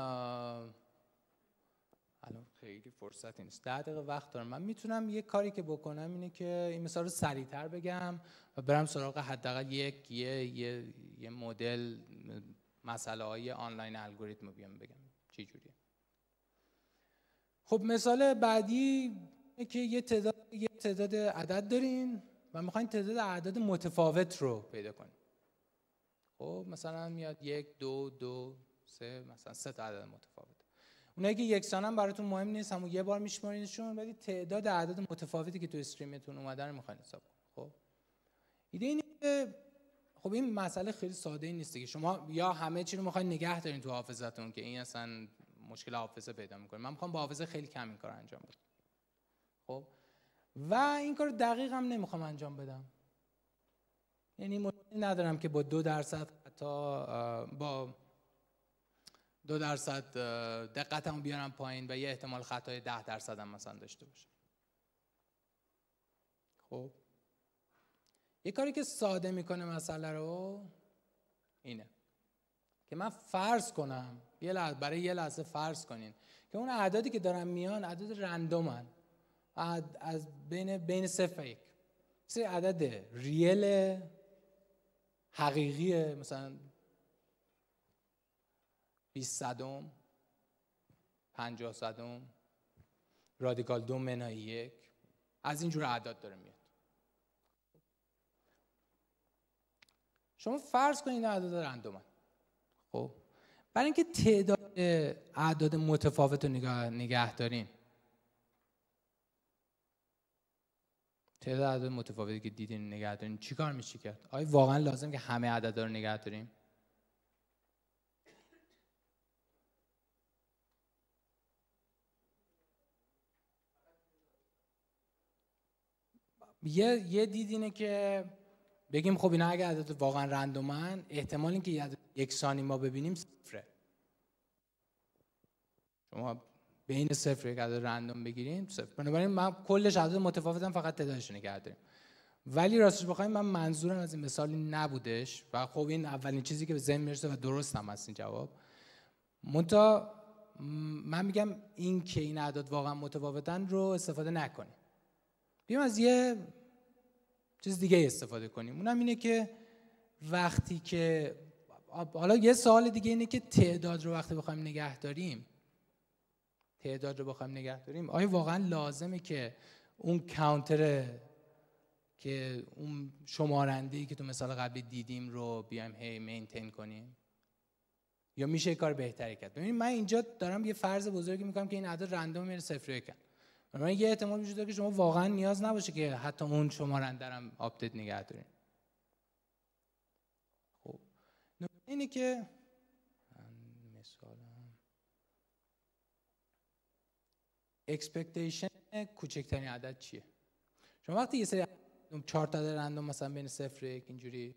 خیلی فرصت نیست. ده دقیقه وقت دارم. من می‌تونم یه کاری که بکنم اینه که این مثال رو سریعتر بگم و برم سراغ حداقل یک یه یه, یه مدل مسئله های آنلاین الگوریتم رو بیام بگم. چی جوریه؟ خب مثال بعدی که یه تعداد یه تعداد عدد دارین و می‌خواین تعداد اعداد متفاوت رو پیدا کنین. خب مثلا میاد یک دو دو سه مثلا سه تا عدد متفاوت. اونایی که یکسانن براتون مهم نیست همون یه بار میشمارینشون ولی تعداد اعداد متفاوتی که تو استریمتون اومده رو می‌خواین حساب خب؟ ایده اینه که خب این مسئله خیلی ساده ای نیست که شما یا همه چی رو می‌خواین نگه دارین تو حافظتون که این اصلا مشکل حافظه پیدا می‌کنه. من می‌خوام با حافظه خیلی کم این کار انجام بدم. خب؟ و این کار دقیق هم نمی‌خوام انجام بدم. یعنی مشکلی ندارم که با دو درصد حتی با دو درصد دقتمو بیارم پایین و یه احتمال خطای ده درصد هم مثلا داشته باشه خب. یه کاری که ساده می‌کنه مسئله رو اینه که من فرض کنم یه لحظه برای یه لحظه فرض کنین که اون اعدادی که دارم میان اعداد رندومن. از بین بین صفر یک سری عدد ریل حقیقیه مثلا 20 صدم 50 صدم رادیکال دو منای یک. از اینجور اعداد داره میاد. شما فرض کنید اعداد رندومن. خب؟ برای اینکه تعداد اعداد متفاوت رو نگاه, نگه دارین. تعداد اعداد متفاوتی که دیدین نگه دارین چیکار میشه کرد؟ آیا واقعا لازم که همه عدد رو نگه داریم؟ یه یه دید اینه که بگیم خب اینا اگه عدد واقعا رندومن احتمال اینکه یه یکسانی ما ببینیم صفره. شما بین صفر یک عدد رندوم بگیریم صفر. بنابراین من کلش عدد متفاوتم فقط تعدادش نگه ولی راستش بخوایم من منظورم از این مثالی نبودش و خب این اولین چیزی که به ذهن می‌رسه و درست هم هست این جواب. منتها من میگم این که این اعداد واقعا متفاوتن رو استفاده نکنیم بیم از یه چیز دیگه استفاده کنیم. اونم اینه که وقتی که حالا یه سوال دیگه اینه که تعداد رو وقتی بخوایم نگه داریم تعداد رو بخوایم نگه داریم آیا واقعا لازمه که اون کانتر که اون شمارنده که تو مثال قبلی دیدیم رو بیایم هی مینتین کنیم؟ یا میشه کار بهتری کرد؟ ببینید من اینجا دارم یه فرض بزرگی می‌کنم که این عدد رندوم میره صفر من یه احتمال وجود داره که شما واقعا نیاز نباشه که حتی اون شمارنده هم update نگه دارین. خب اینه که expectation کوچکترین عدد چیه؟ شما وقتی یه سری چهار تا عدد random مثلا بین صفر یک اینجوری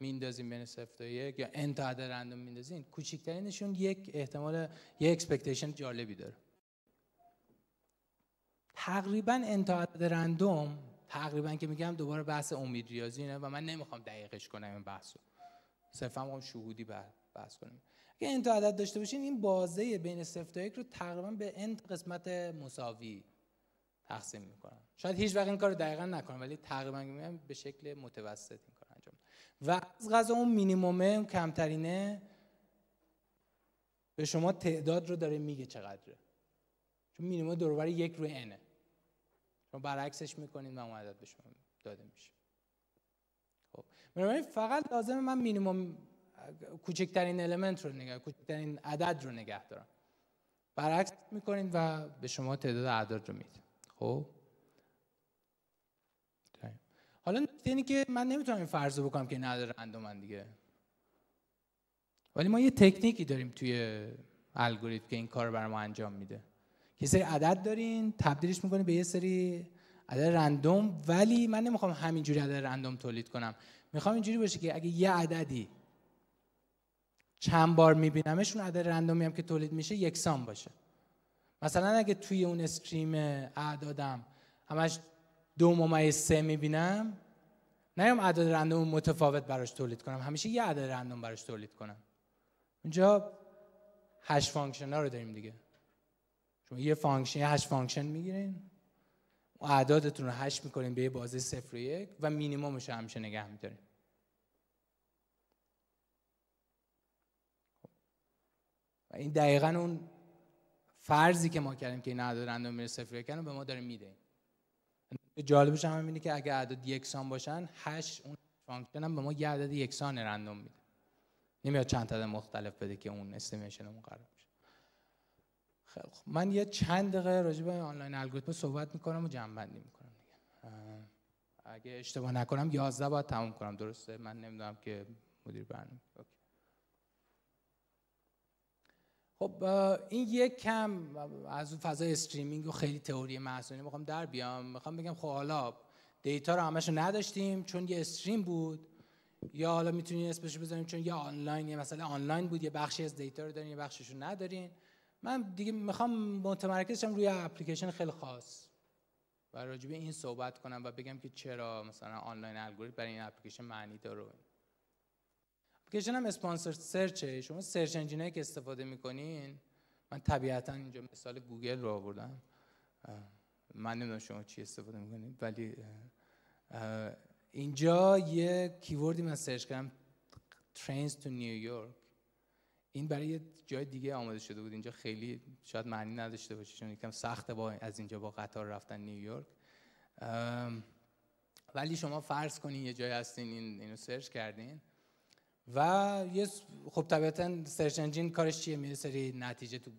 میندازیم بین صفر تا یک یا n تا عدد random میندازین کوچکترینشون یک احتمال یک expectation جالبی داره. تقریبا n تا عدد random تقریبا که میگم دوباره بحث امید ریاضی نه و من نمی‌خوام دقیقش کنم این بحثو. صرفا می‌خوام شهودی بحث کنیم اگه این تا عدد داشته باشین این بازه بین صفر تا یک رو تقریبا به n قسمت مساوی تقسیم می‌کنم. شاید هیچ وقت این کار دقیقا نکنم ولی تقریبا میگم به شکل متوسط این کار انجام و از قضا اون مینیمومه کمترینه به شما تعداد رو داره میگه چقدره. چون مینیموم دور یک روی n ه شما برعکسش می‌کنید و اون عدد به شما داده میشه. خب. فقط لازمه من مینیموم کوچکترین element رو نگه کوچکترین عدد رو نگه دارم. برعکس می‌کنید و به شما تعداد اعداد رو میده خب. حالا نکته اینه که من نمی‌تونم این فرض رو بکنم که اعداد random ن دیگه. ولی ما یه تکنیکی داریم توی الگوریتم که این کار رو برای ما انجام میده. یه سری عدد دارین تبدیلش می‌کنید به یه سری عدد رندوم ولی من نمی‌خوام همینجوری عدد رندوم تولید کنم. می‌خوام اینجوری باشه که اگه یه عددی چند بار میبینمش اون عدد رندومی هم که تولید میشه یکسان باشه. مثلا اگه توی اون استریم اعدادم همش دو ممیز سه می‌بینم بیام عدد random متفاوت براش تولید کنم. همیشه یه عدد random براش تولید کنم. اونجا hash function ها رو داریم دیگه. شما یه function یه hash function می‌گیرین. اعدادتون رو hash می‌کنین به یه بازه صفر و یک و مینیمومش رو همیشه نگه میدارین و این دقیقا اون فرضی که ما کردیم که این اعداد random میره صفر کردن به ما داره میده. جالبش هم اینه که اگه اعداد یکسان باشن hash اون function هم به ما یه عدد یکسان random میده. نمیاد چند عدد مختلف بده که اون estimation مون قرار خیلی خب من یه چند دقیقه راجع به online algorithm صحبت می‌کنم و جمع بندی می‌کنم دیگه. اگه اشتباه نکنم 11 باید تموم کنم. درسته؟ من نمی‌دونم که مدیر برنامه. خب این یک کم از اون فضای streaming و خیلی تئوری محض اینا می‌خوام در بیام. می‌خوام بگم خب حالا data رو همش نداشتیم چون یه stream بود. یا حالا می‌تونین اسمش بزنیم چون یه آنلاین یه مثلا آنلاین بود یه بخشی از data رو دارین یه بخشش رو ندارین. من دیگه می‌خوام متمرکز شم روی اپلیکیشن خیلی خاص. و راجع به این صحبت کنم و بگم که چرا مثلا online algorithm برای این اپلیکیشن معنی داره. اپلیکیشن هم sponsored search ه. شما search engine ایی که استفاده می‌کنین من طبیعتا اینجا مثال گوگل رو آوردم. من نمی‌دونم شما چی استفاده می‌کنید ولی اینجا یه keyword ی من search کردم trains to New York. این برای یه جای دیگه آماده شده بود. اینجا خیلی شاید معنی نداشته باشه چون یکم سخته با از اینجا با قطار رفتن نیویورک. ولی شما فرض کنین یه جای هستین این اینو search کردین. و یه خب طبیعتا search engine کارش چیه؟ میره سری نتیجه تو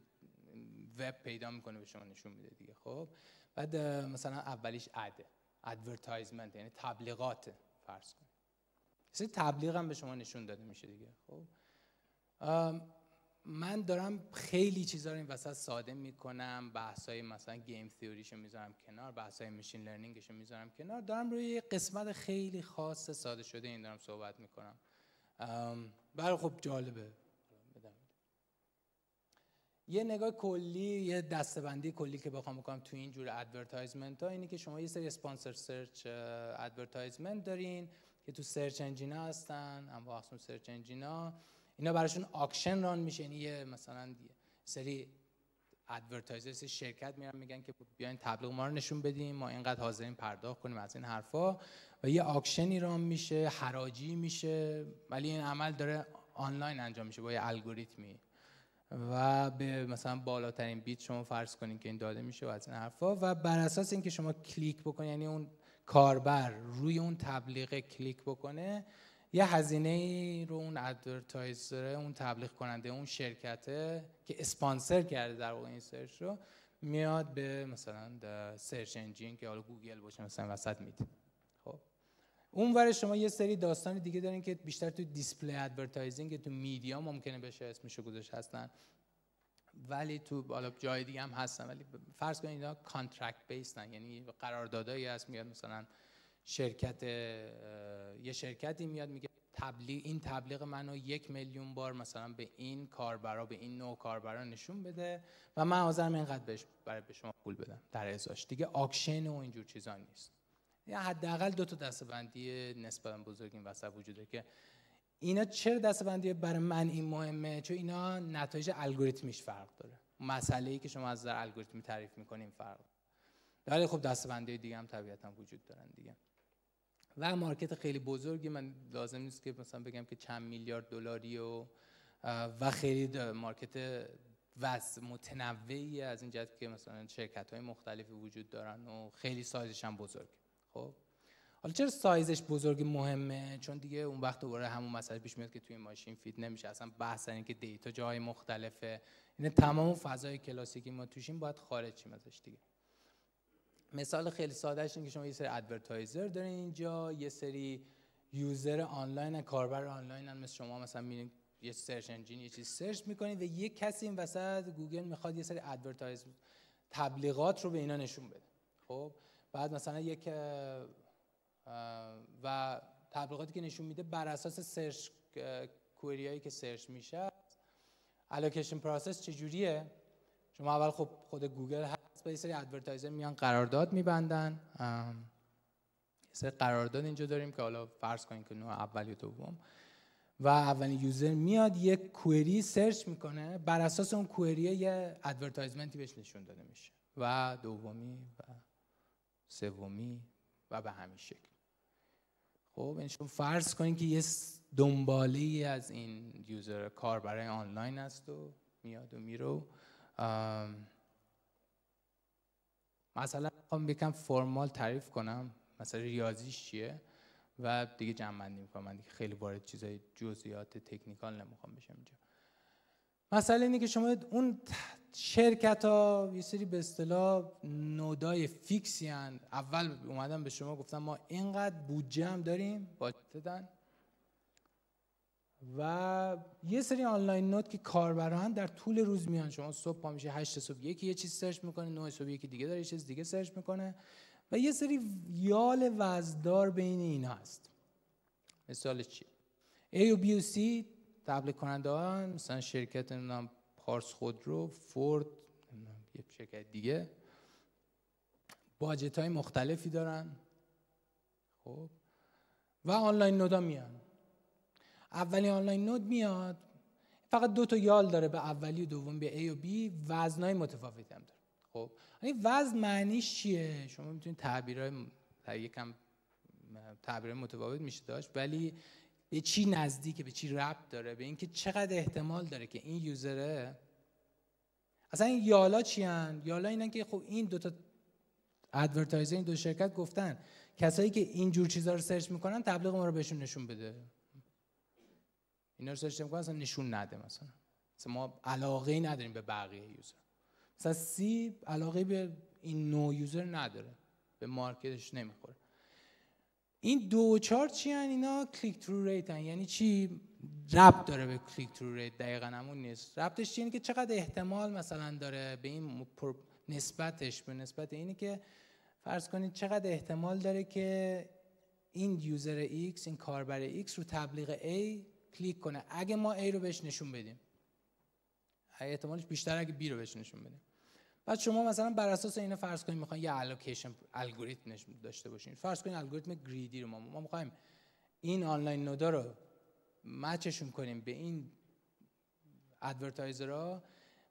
وب پیدا می‌کنه به شما نشون میده دیگه. خب بعد مثلا اولیش ad advertisement یعنی تبلیغات فرض کن سری تبلیغ هم به شما نشون داده میشه دیگه. خب من دارم خیلی چیزا رو این وسط ساده می‌کنم بحثای مثلا game theory شو می‌ذارم کنار بحثای machine learning شو می‌ذارم کنار. دارم روی قسمت خیلی خاص ساده شده این دارم صحبت می‌کنم. برای خب جالبه. یه نگاه کلی یه دسته‌بندی کلی که بخوام بکنم تو این جور advertisement ها اینه که شما یه سری sponsored search advertisement دارین که تو search engine ا هستن. اما search engine ا اینا براشون auction run میشه. یعنی مثلا سری advertisers شرکت میرن میگن که بیاین تبلیغ ما رو نشون بدیم ما اینقدر حاضرین پرداخت کنیم از این حرفا. و یه auction ی run میشه حراجی میشه ولی این عمل داره آنلاین انجام میشه با یه الگوریتمی. و به مثلا بالاترین bid شما فرض کنید که این داده میشه و از این حرفا. و بر اساس اینکه شما کلیک بکنید یعنی اون کاربر روی اون تبلیغ کلیک بکنه یه هزینه رو اون advertiser اون تبلیغ کننده اون شرکته که اسپانسر کرده در واقع این search رو میاد به مثلا search engine که حالا گوگل باشه مثلا وسط میده خب. اون ور شما یه سری داستان دیگه دارین که بیشتر تو display advertising تو media ممکنه بشه اسمشو گذاشت هستن. ولی تو حالا جای دیگه هم هستن. ولی فرض کنید اینا contract based ن یعنی قراردادایی هست میاد مثلا شرکت یه شرکتی میاد میگه تبلیغ این تبلیغ منو یک میلیون بار مثلا به این کاربرا به این نوع کاربرا نشون بده و من حاضرم اینقدر بهش برای به شما پول بدم در ازاش دیگه آکشن و اینجور چیزا نیست. یا حداقل دو تا دستبندی نسبتا بزرگ این وسط وجوده که اینا چرا دستبندی برای من این مهمه؟ چون اینا نتایج الگوریتمیش فرق داره. مسئله ای که شما از در الگوریتمی تعریف می‌کنیم فرق ولی خب دستبندی دیگه هم طبیعتا وجود دارن دیگه. و مارکت خیلی بزرگی. من لازم نیست که مثلا بگم که چند میلیارد دلاری و و خیلی market وسیع متنوعی از این جهت که مثلا شرکت های مختلفی وجود دارن و خیلی سایزش هم بزرگ. خب؟ حالا چرا سایزش بزرگ مهمه؟ چون دیگه اون وقت دوباره همون مسئله پیش میاد که توی ماشین fit نمیشه. اصلا بحث این که data جای مختلفه. این تمام فضای کلاسیکی ما توشیم باید خارج شیم ازش دیگه. مثال خیلی سادهش اینه که شما یه سری advertiser دارین اینجا یه سری user آنلاین کاربر آنلاین هم مثل شما مثلا میرین یه search engine یه چیز search می‌کنید و یه کسی این وسط گوگل می‌خواد یه سری advertise تبلیغات رو به اینا نشون بده. خب؟ بعد مثلا یک و تبلیغاتی که نشون میده بر اساس search query هایی که search میشه allocation process چجوریه؟ شما اول خب خود گوگل هست. با یه سری advertiser میان قرارداد میبندن. سری قرارداد اینجا داریم که حالا فرض کنیم که نوع اول یا دوم. و اولین user میاد یک query search می‌کنه. بر اساس اون query یه advertisement ی بهش نشون داده میشه. و دومی و سومی و به همین شکل. خب شما فرض کنید که یه دنباله از این user کاربرای آنلاین است و میاد و میرو مثلا می‌خوام یکم formal تعریف کنم. مثلا ریاضیش چیه؟ و دیگه جمع بندی می‌کنم. من دیگه خیلی وارد چیزای جزئیات technical نمی‌خوام بشم اینجا. مثلا اینه که شما اون شرکت ها یه سری به اصطلاح node ای fix ی هن. اول اومدم به شما گفتم ما اینقدر بودجه هم داریم. با و یه سری online node که کاربران در طول روز میان. شما صبح پا میشه 8 صبح یکی یه چیز search می‌کنه 9 صبح یکی دیگه داره یه چیز دیگه search می‌کنه. و یه سری یال وزدار بین اینا هست. مثال چی A و B و C تبلیغ کننده ها مثلا شرکت نام پارس خودرو فورد یه شرکت دیگه. باجت های مختلفی دارن. خب. و آنلاین نودا میان. اولی آنلاین نود میاد. فقط دو تا یال داره به اولی و دوم به A و B. وزنای متفاوتی هم داره. خب این وزن معنیش چیه؟ شما می‌تونید تعبیرهای یکم تعبیر متفاوت میشه داشت ولی به چی نزدیکه به چی ربط داره؟ به اینکه چقدر احتمال داره که این user ه؟ اصلا این یالا چی هن؟ یالا اینن که خب این دو تا advertiser این دو شرکت گفتن کسایی که این جور چیزا رو search می‌کنن تبلیغ ما رو بهشون نشون بده. اینا رو search اصلا نشون نده مثلا. مثلا ما علاقه نداریم به بقیه user مثلا C علاقه به این نوع user نداره. به market ش نمی‌خوره. این دو و چهار چی هن اینا؟ click-through rate هن. یعنی چی؟ ربط داره به click-through rate دقیقا همون نیست. ربطش چیه که چقدر احتمال مثلا داره به این نسبتش به نسبت اینه که فرض کنید چقدر احتمال داره که این user X این کاربر X رو تبلیغ A کلیک کنه. اگه ما A رو بهش نشون بدیم. احتمالش بیشتر اگه B رو بهش نشون بدیم. بعد شما مثلا بر اساس اینو فرض کنید می‌خواین یه allocation algorithm داشته باشین. فرض کنید الگوریتم greedy رو ما ما می‌خوایم این online node ا رو match شون کنیم به این advertiser ها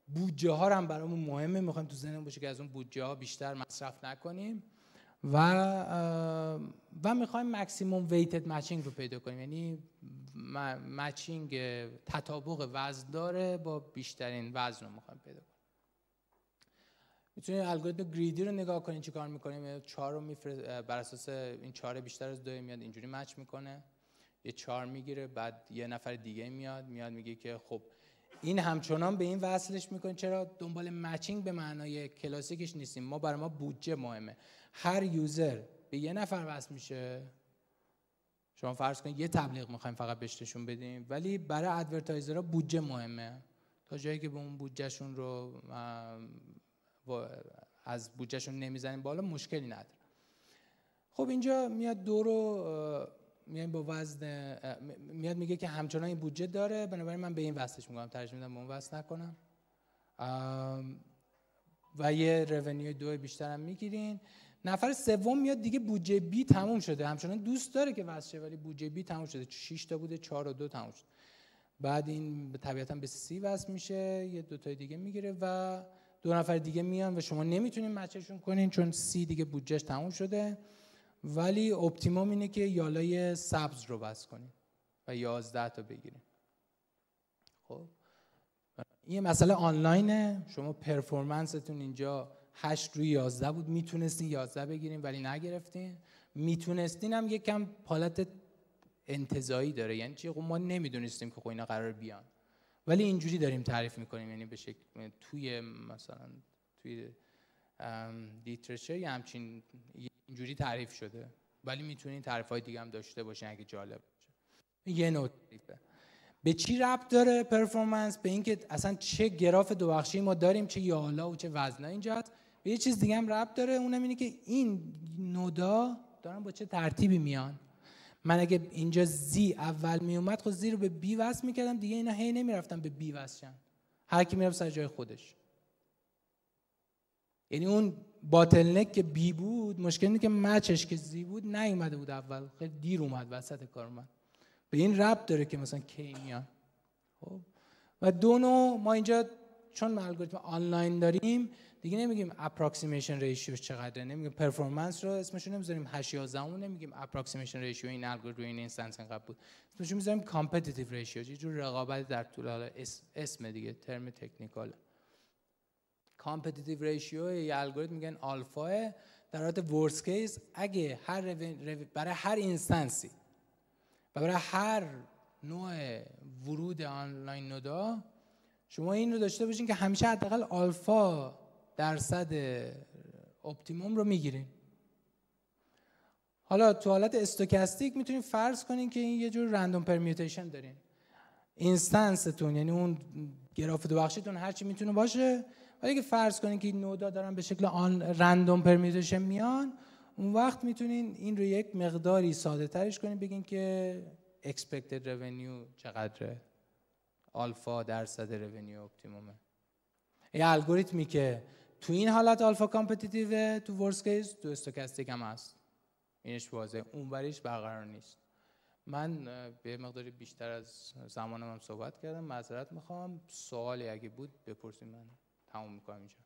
بودجه ها هم برامون مهمه. می‌خوایم تو ذهنمون باشه که از اون بودجه ها بیشتر مصرف نکنیم. و و می‌خوایم maximum weighted matching رو پیدا کنیم. یعنی مچینگ تطابق وزن داره با بیشترین وزن رو می‌خوایم پیدا کنیم. می‌تونید الگوریتم گریدی رو نگاه کنید چیکار می‌کنیم چهار رو میفرست بر اساس این چهار بیشتر از دو میاد اینجوری مچ می‌کنه. یه چهار می‌گیره بعد یه نفر دیگه میاد میاد میگه که خب این همچنان به این وصلش می‌کنه. چرا؟ دنبال مچینگ به معنای کلاسیکش نیستیم. ما برای ما بودجه مهمه. هر یوزر به یه نفر وصل میشه شما فرض کنید یه تبلیغ می‌خوایم فقط بهشون بدیم ولی برای ادورتایزرها بودجه مهمه. تا جایی که به اون بودجهشون رو از بودجهشون نمی‌زنیم بالا مشکلی نداره. خب اینجا میاد دو رو میایم با وزن میاد میگه که همچنان این بودجه داره. بنابراین من به این وصلش میگم ترجمه میدم به اون وصل نکنم. و یه revenue دو بیشتر هم می‌گیرین. نفر سوم میاد دیگه بودجه B تموم شده. همچنان دوست داره که شه ولی بودجه B تموم شده. 6 تا بوده 4 و 2 تموم شد بعد این طبیعتا به C وصل میشه. یه دو تا دیگه می‌گیره و دو نفر دیگه میان و شما نمی‌تونین match شون کنین چون C دیگه بودجهش تموم شده. ولی optimum اینه که یالای سبز رو بس کنین و 11 تا بگیرین. خب؟ این مسئله آنلاینه. شما پرفورمنستون اینجا 8 روی 11 بود. می‌تونستین 11 بگیرین ولی نگرفتین. می‌تونستین هم یکم حالت انتظایی داره. یعنی چی؟ خب ما نمی‌دونستیم که خب اینا قرار بیان. ولی اینجوری داریم تعریف می‌کنیم. یعنی به شکل توی مثلا توی لیترچر یه همچین اینجوری تعریف شده. ولی می‌تونین تعریف های دیگه هم داشته باشین اگه جالب باشه. یه نوت به چی ربط داره پرفورمنس به اینکه اصلا چه گراف دو بخشی ما داریم چه یالا و چه وزنا اینجا به یه چیز دیگه هم ربط داره اونم اینه که این نودا دارن با چه ترتیبی میان. من اگه اینجا زی اول می اومد خب زی رو به بی وصل می‌کردم دیگه اینا هی نمی‌رفتم به بی وصل هر کی می‌رفت سر جای خودش. یعنی اون باتلنک که بی بود مشکل اینه که مچش که زی بود نیومده بود اول. خیلی دیر اومد وسط کار من. به این ربط داره که مثلا کی میان. خب؟ و دو نوع ما اینجا چون الگوریتم آنلاین داریم دیگه نمیگیم approximation ratio چقدره نمیگیم performance رو اسمش رو نمی‌ذاریم 8 11 اون نمیگیم approximation ratio این الگوریتم این instance انقدر بود. اسمش رو می‌ذاریم competitive ratio یه جور رقابت در طول حالا اسم دیگه term technical competitive ratio یه الگوریتم میگن آلفا در حالت worst case اگه هر برای هر instance ی و برای هر نوع ورود آنلاین node ا شما این رو داشته باشین که همیشه حداقل آلفا درصد optimum رو می‌گیرین حالا تو حالت stochastic می‌تونید فرض کنین که این یه جور random permutation دارین instance تون یعنی اون گراف دو بخشیتون هرچی می‌تونه باشه. ولی اگه فرض کنین که این node ا دارن به شکل آن random permutation میان اون وقت می‌تونین این رو یک مقداری ساده ترش کنین بگین که expected revenue چقدره. آلفا درصد revenue optimum ه. یه الگوریتمی که تو این حالت آلفا competitive تو worst case تو stochastic هم هست. اینش واضحه. اونوریش برقرار نیست. من یه مقداری بیشتر از زمانم هم صحبت کردم. معذرت می‌خوام. سوالی اگه بود بپرسید من تموم می‌کنم اینجا.